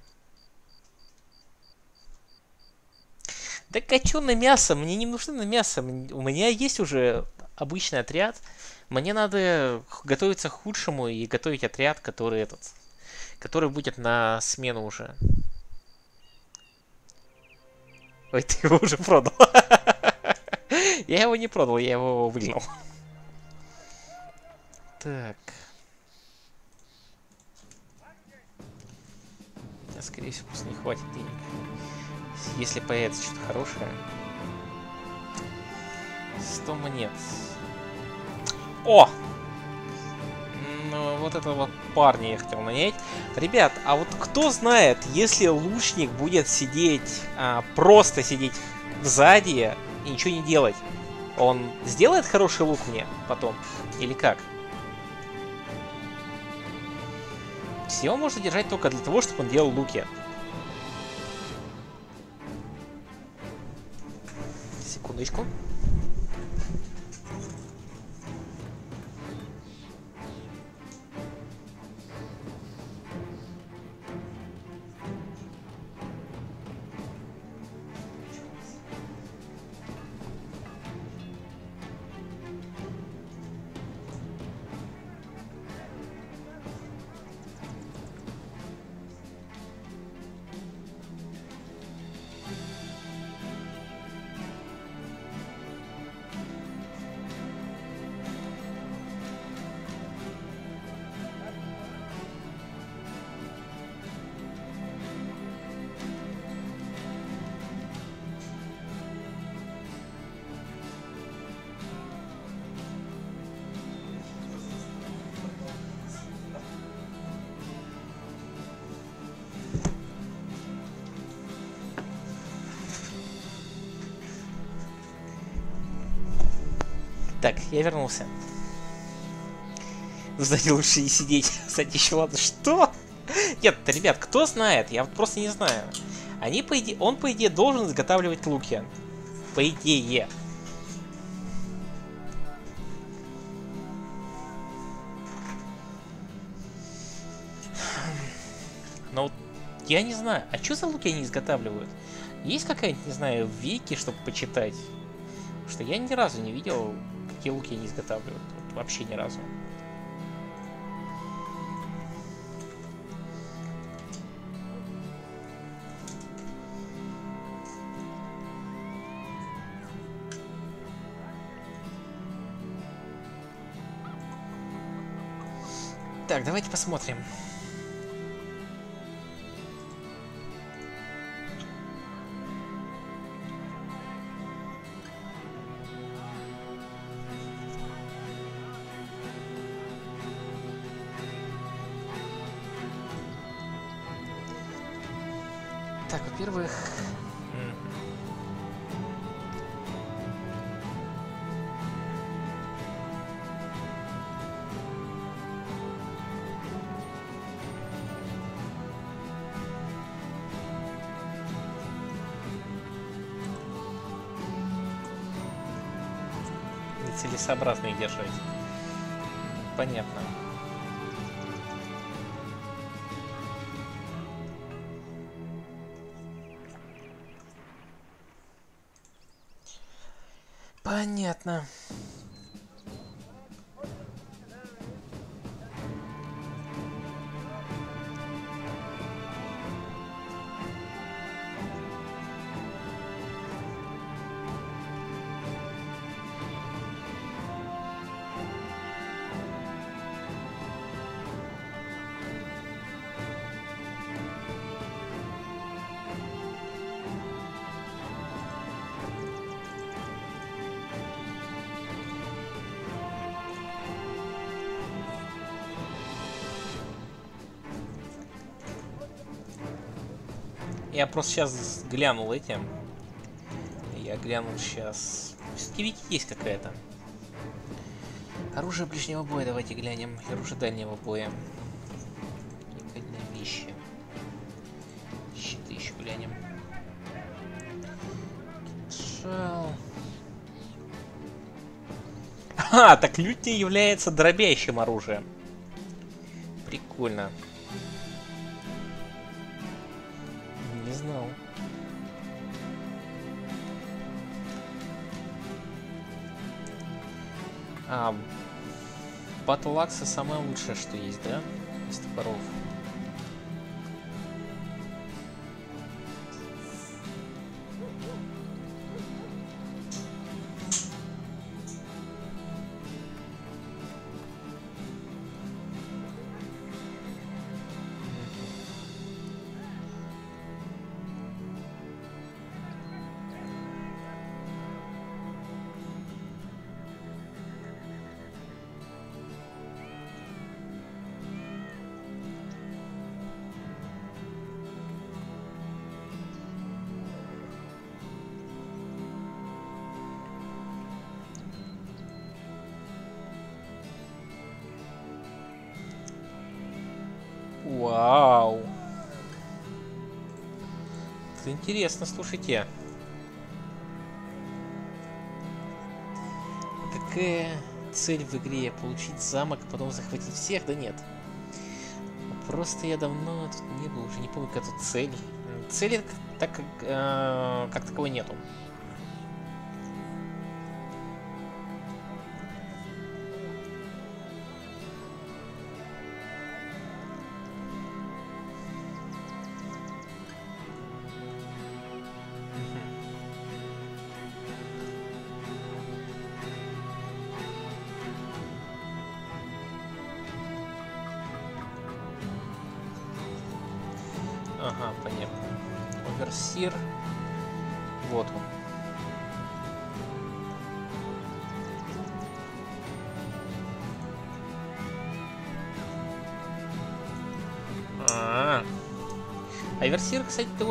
Да качу на мясо, мне не нужно на мясо. У меня есть уже обычный отряд. Мне надо готовиться к худшему и готовить отряд, который этот, который будет на смену уже. Ой, ты его уже продал. Я его не продал, я его выгнал. Так. Да, скорее всего, просто не хватит денег. Если появится что-то хорошее. 100 монет. О! Вот этого парня я хотел нанять. Ребят, а вот кто знает, если лучник будет сидеть, а, просто сидеть сзади и ничего не делать, он сделает хороший лук мне потом? Или как? Его можно держать только для того, чтобы он делал луки. Секундочку. Я вернулся. Сзади лучше не сидеть. Сзади еще ладно. Что? Нет, ребят, кто знает? Я вот просто не знаю. Они, по идее, он, по идее, должен изготавливать луки. По идее. Но вот я не знаю, а что за луки они изготавливают? Есть какая-нибудь, не знаю, вики, чтобы почитать? Потому что я ни разу не видел какие луки они изготавливают. Вот, вообще ни разу. Так, давайте посмотрим. целесообразно их держать. Понятно. Понятно. Я просто сейчас глянул этим. Я глянул сейчас. Все-таки есть какая-то. Оружие ближнего боя, давайте глянем. Оружие дальнего боя. Уникальные вещи. Щиты еще глянем. Кинжал. А, так лютня является дробящим оружием. Прикольно. Axe самое лучшее, что есть, да? Из топоров. Интересно, слушайте. Какая цель в игре? Получить замок, а потом захватить всех? Да нет. Просто я давно тут не был, уже не помню, какая тут цель. Цели так как, э, как таковой нету. aceitou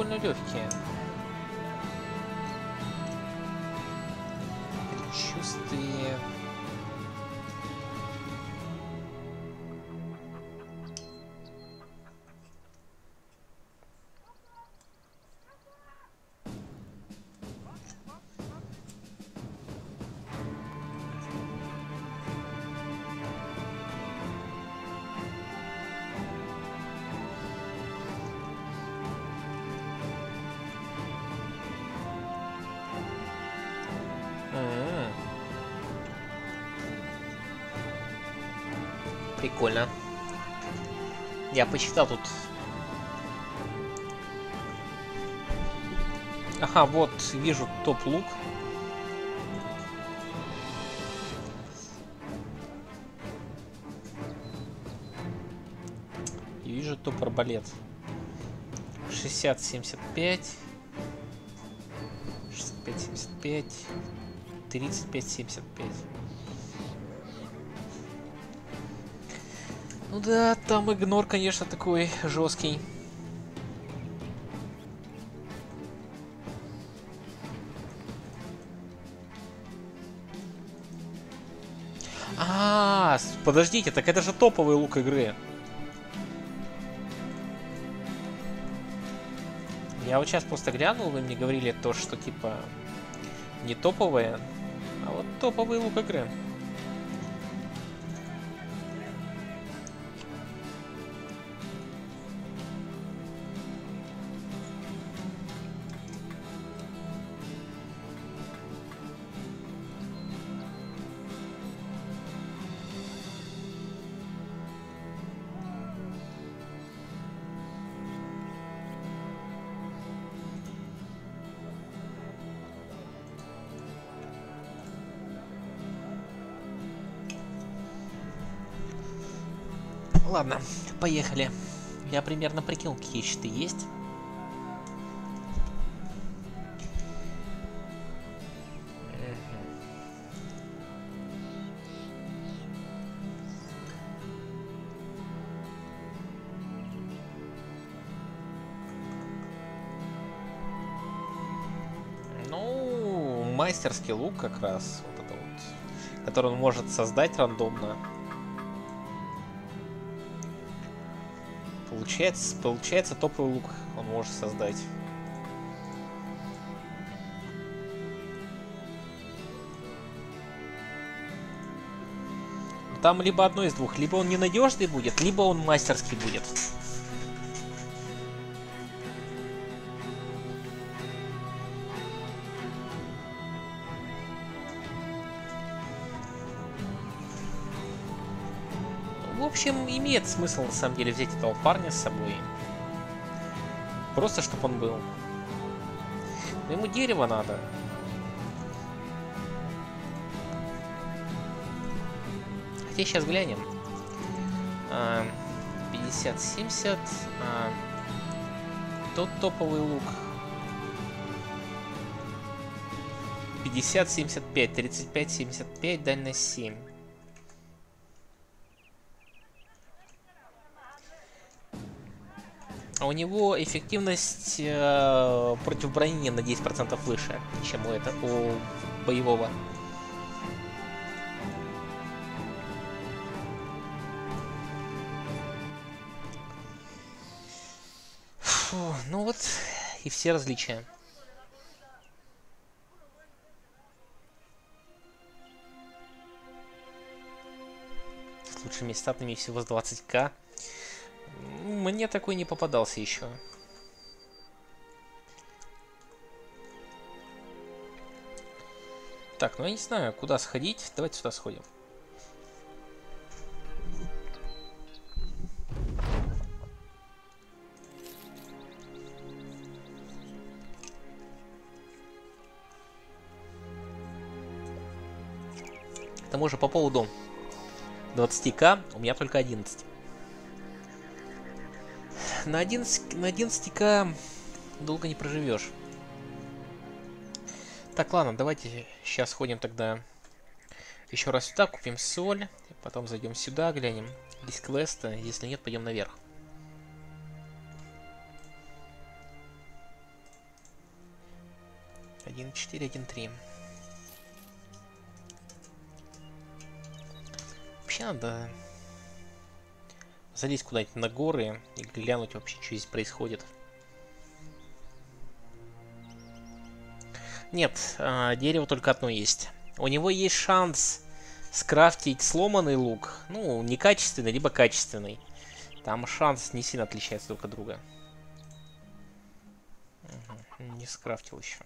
Я посчитал тут. Ага, вот вижу топ-лук. И вижу топ-арбалет. 60-75. 65-75. 35-75. Ну да, там игнор, конечно, такой жесткий. А, -а, -а подождите, так это же топовый лук игры. Я вот сейчас просто глянул, вы мне говорили то, что типа не топовые, а вот топовый лук игры. Ладно, поехали. Я примерно прикинул, какие щиты есть. Ну, мастерский лук как раз, вот это вот, который он может создать рандомно. Получается, получается топовый лук он может создать. Там либо одно из двух, либо он ненадежный будет, либо он мастерский будет. Общем, имеет смысл на самом деле взять этого парня с собой. Просто чтобы он был. Но ему дерево надо. Хотя сейчас глянем. 50-70. А, тот топовый лук. 50-75. 35-75. Дальность 7. У него эффективность э, против брони на 10% выше, чем у, это, у боевого. Фу, ну вот и все различия. С лучшими статными всего с 20к. Мне такой не попадался еще. Так, ну я не знаю, куда сходить. Давайте сюда сходим. К тому же по поводу 20к у меня только 11 на 11, на 11к долго не проживешь. Так, ладно, давайте сейчас сходим тогда еще раз сюда, купим соль, потом зайдем сюда, глянем. Есть квесты, если нет, пойдем наверх. Один четыре, один три. Вообще надо залезть куда-нибудь на горы и глянуть вообще, что здесь происходит. Нет, э, дерево только одно есть. У него есть шанс скрафтить сломанный лук. Ну, некачественный, либо качественный. Там шанс не сильно отличается друг от друга. Не скрафтил еще.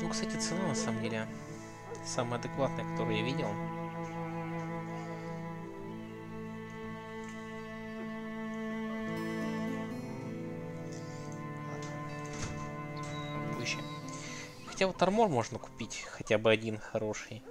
Ну, кстати, цена на самом деле самая адекватная, которую я видел. Выше. Хотя вот армор можно купить, хотя бы один хороший.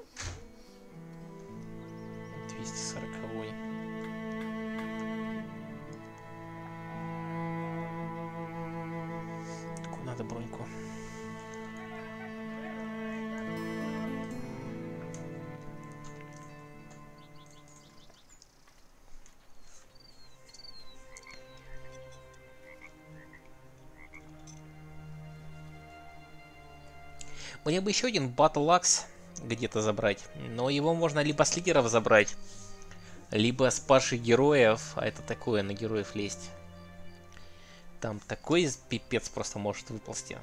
Мне бы еще один Battle Axe где-то забрать. Но его можно либо с лидеров забрать, либо с паши героев. А это такое, на героев лезть. Там такой пипец просто может выползти.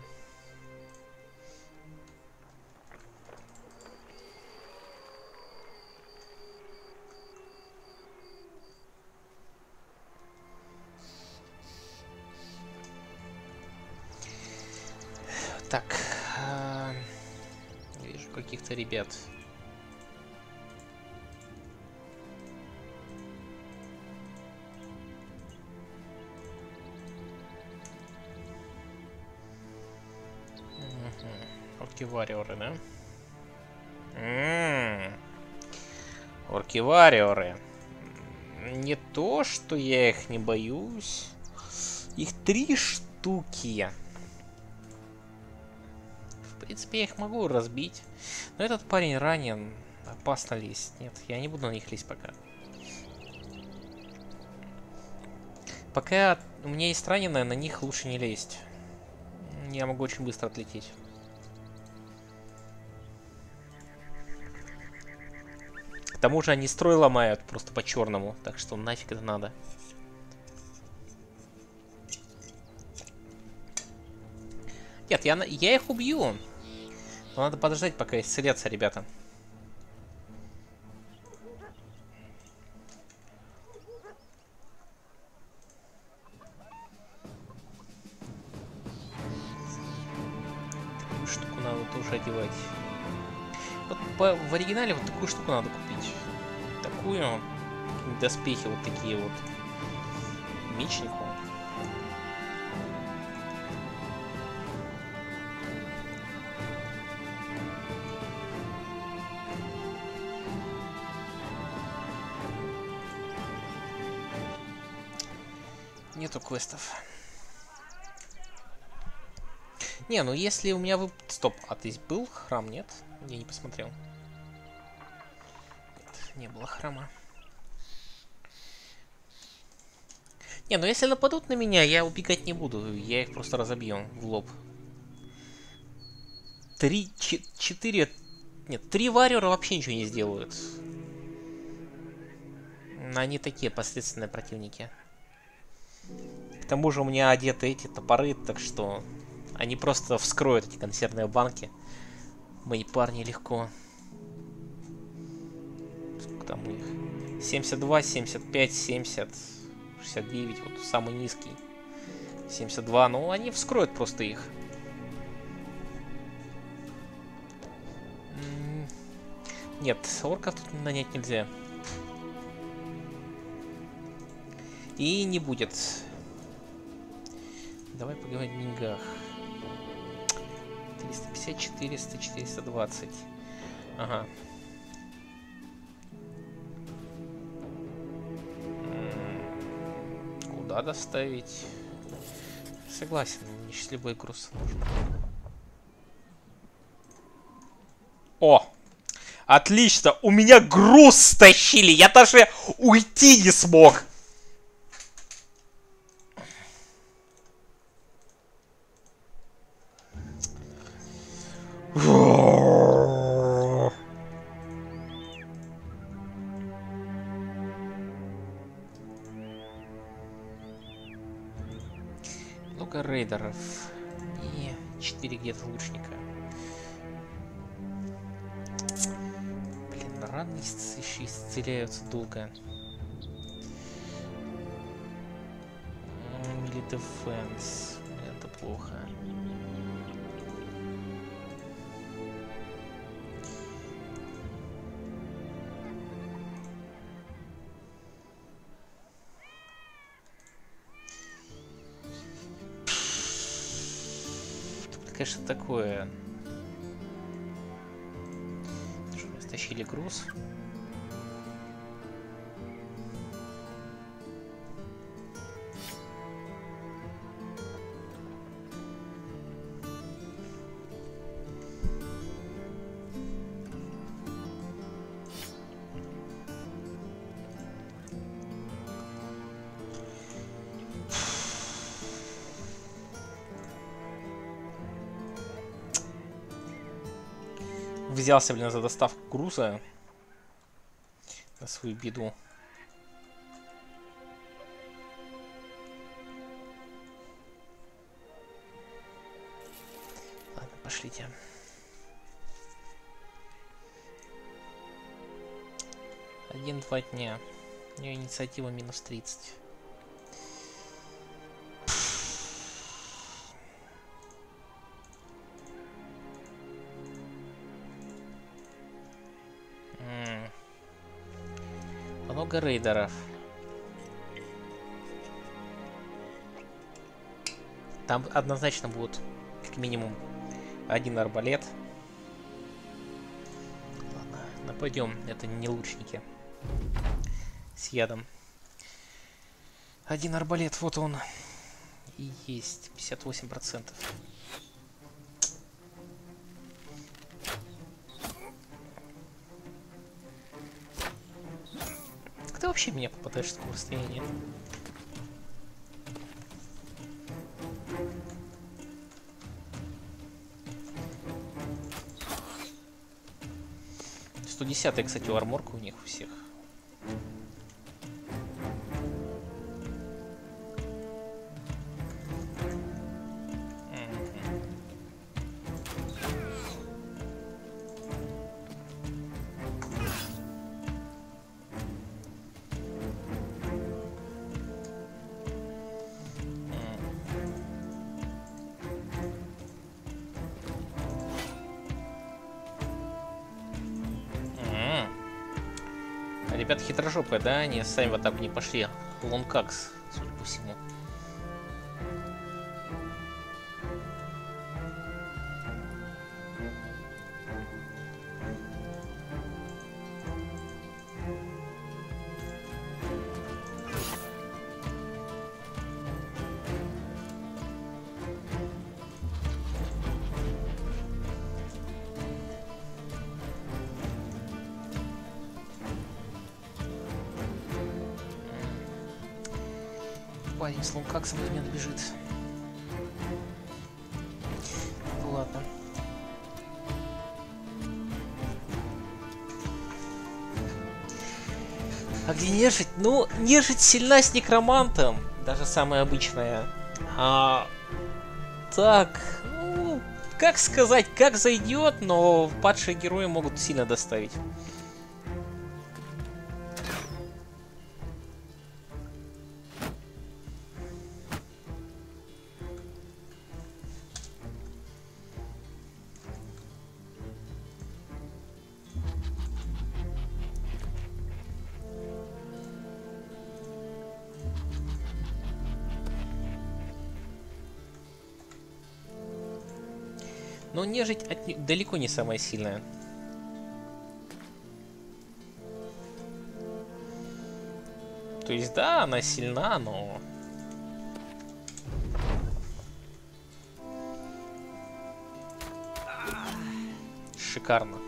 Так, каких-то ребят. Угу. Вариоры, да? М -м -м. Орки-вариоры. Не то, что я их не боюсь. Их три штуки. Принципе, я их могу разбить. Но этот парень ранен. Опасно лезть. Нет, я не буду на них лезть пока. Пока у меня есть раненая, на них лучше не лезть. Я могу очень быстро отлететь. К тому же они строй ломают просто по-черному, так что нафиг это надо. Нет, я, я их убью. Но надо подождать, пока исцелятся ребята. Такую штуку надо тоже одевать. Вот по, в оригинале вот такую штуку надо купить. Такую. Доспехи вот такие вот. Мечнику. Квестов. Не, ну если у меня вы... Стоп, а здесь был храм, нет? Я не посмотрел. Нет, не было храма. Не, ну если нападут на меня, я убегать не буду. Я их просто разобью в лоб. Три, четыре... Нет, три варьера вообще ничего не сделают. Они такие посредственные противники. К тому же у меня одеты эти топоры, так что они просто вскроют эти консервные банки. Мои парни легко. Сколько там у них? 72, 75, 70, 69, вот самый низкий. 72, ну они вскроют просто их. Нет, орков тут нанять нельзя. И не будет. Давай поговорим о деньгах. 350, 400, 420. Ага. Куда доставить? Согласен, мне сейчас груз нужен. О! Отлично! У меня груз стащили! Я даже уйти не смог! Рейдеров и 4 где-то лучника. Блин, раны еще исцеляются долго. Или дефенс. Это плохо. Конечно, такое. Что, мы стащили груз. Взялся, блин, за доставку груза. На свою беду. Ладно, пошлите. Один-два дня. У нее инициатива минус 30. Много рейдеров. Там однозначно будет как минимум один арбалет. Ладно, нападем. Это не лучники. с ядом. Один арбалет, вот он. И есть 58%. Вообще меня попадаешь с такого расстояния? Сто десятая, кстати, арморка у них у всех. Да? Они сами в атаку не пошли. Лонкакс, судя по всему. Парень с лункаксом до меня добежит. Ну ладно. А где нежить? Ну, нежить сильна с некромантом. Даже самая обычная. А... Так, ну, как сказать, как зайдет, но падшие герои могут сильно доставить. Но нежить от... далеко не самая сильная. То есть, да, она сильна, но... Шикарно.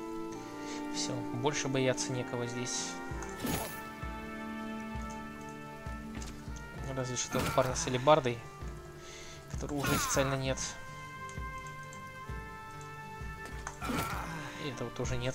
Все, больше бояться некого здесь. Разве что парня с алибардой, которого уже официально нет. Этого тоже нет.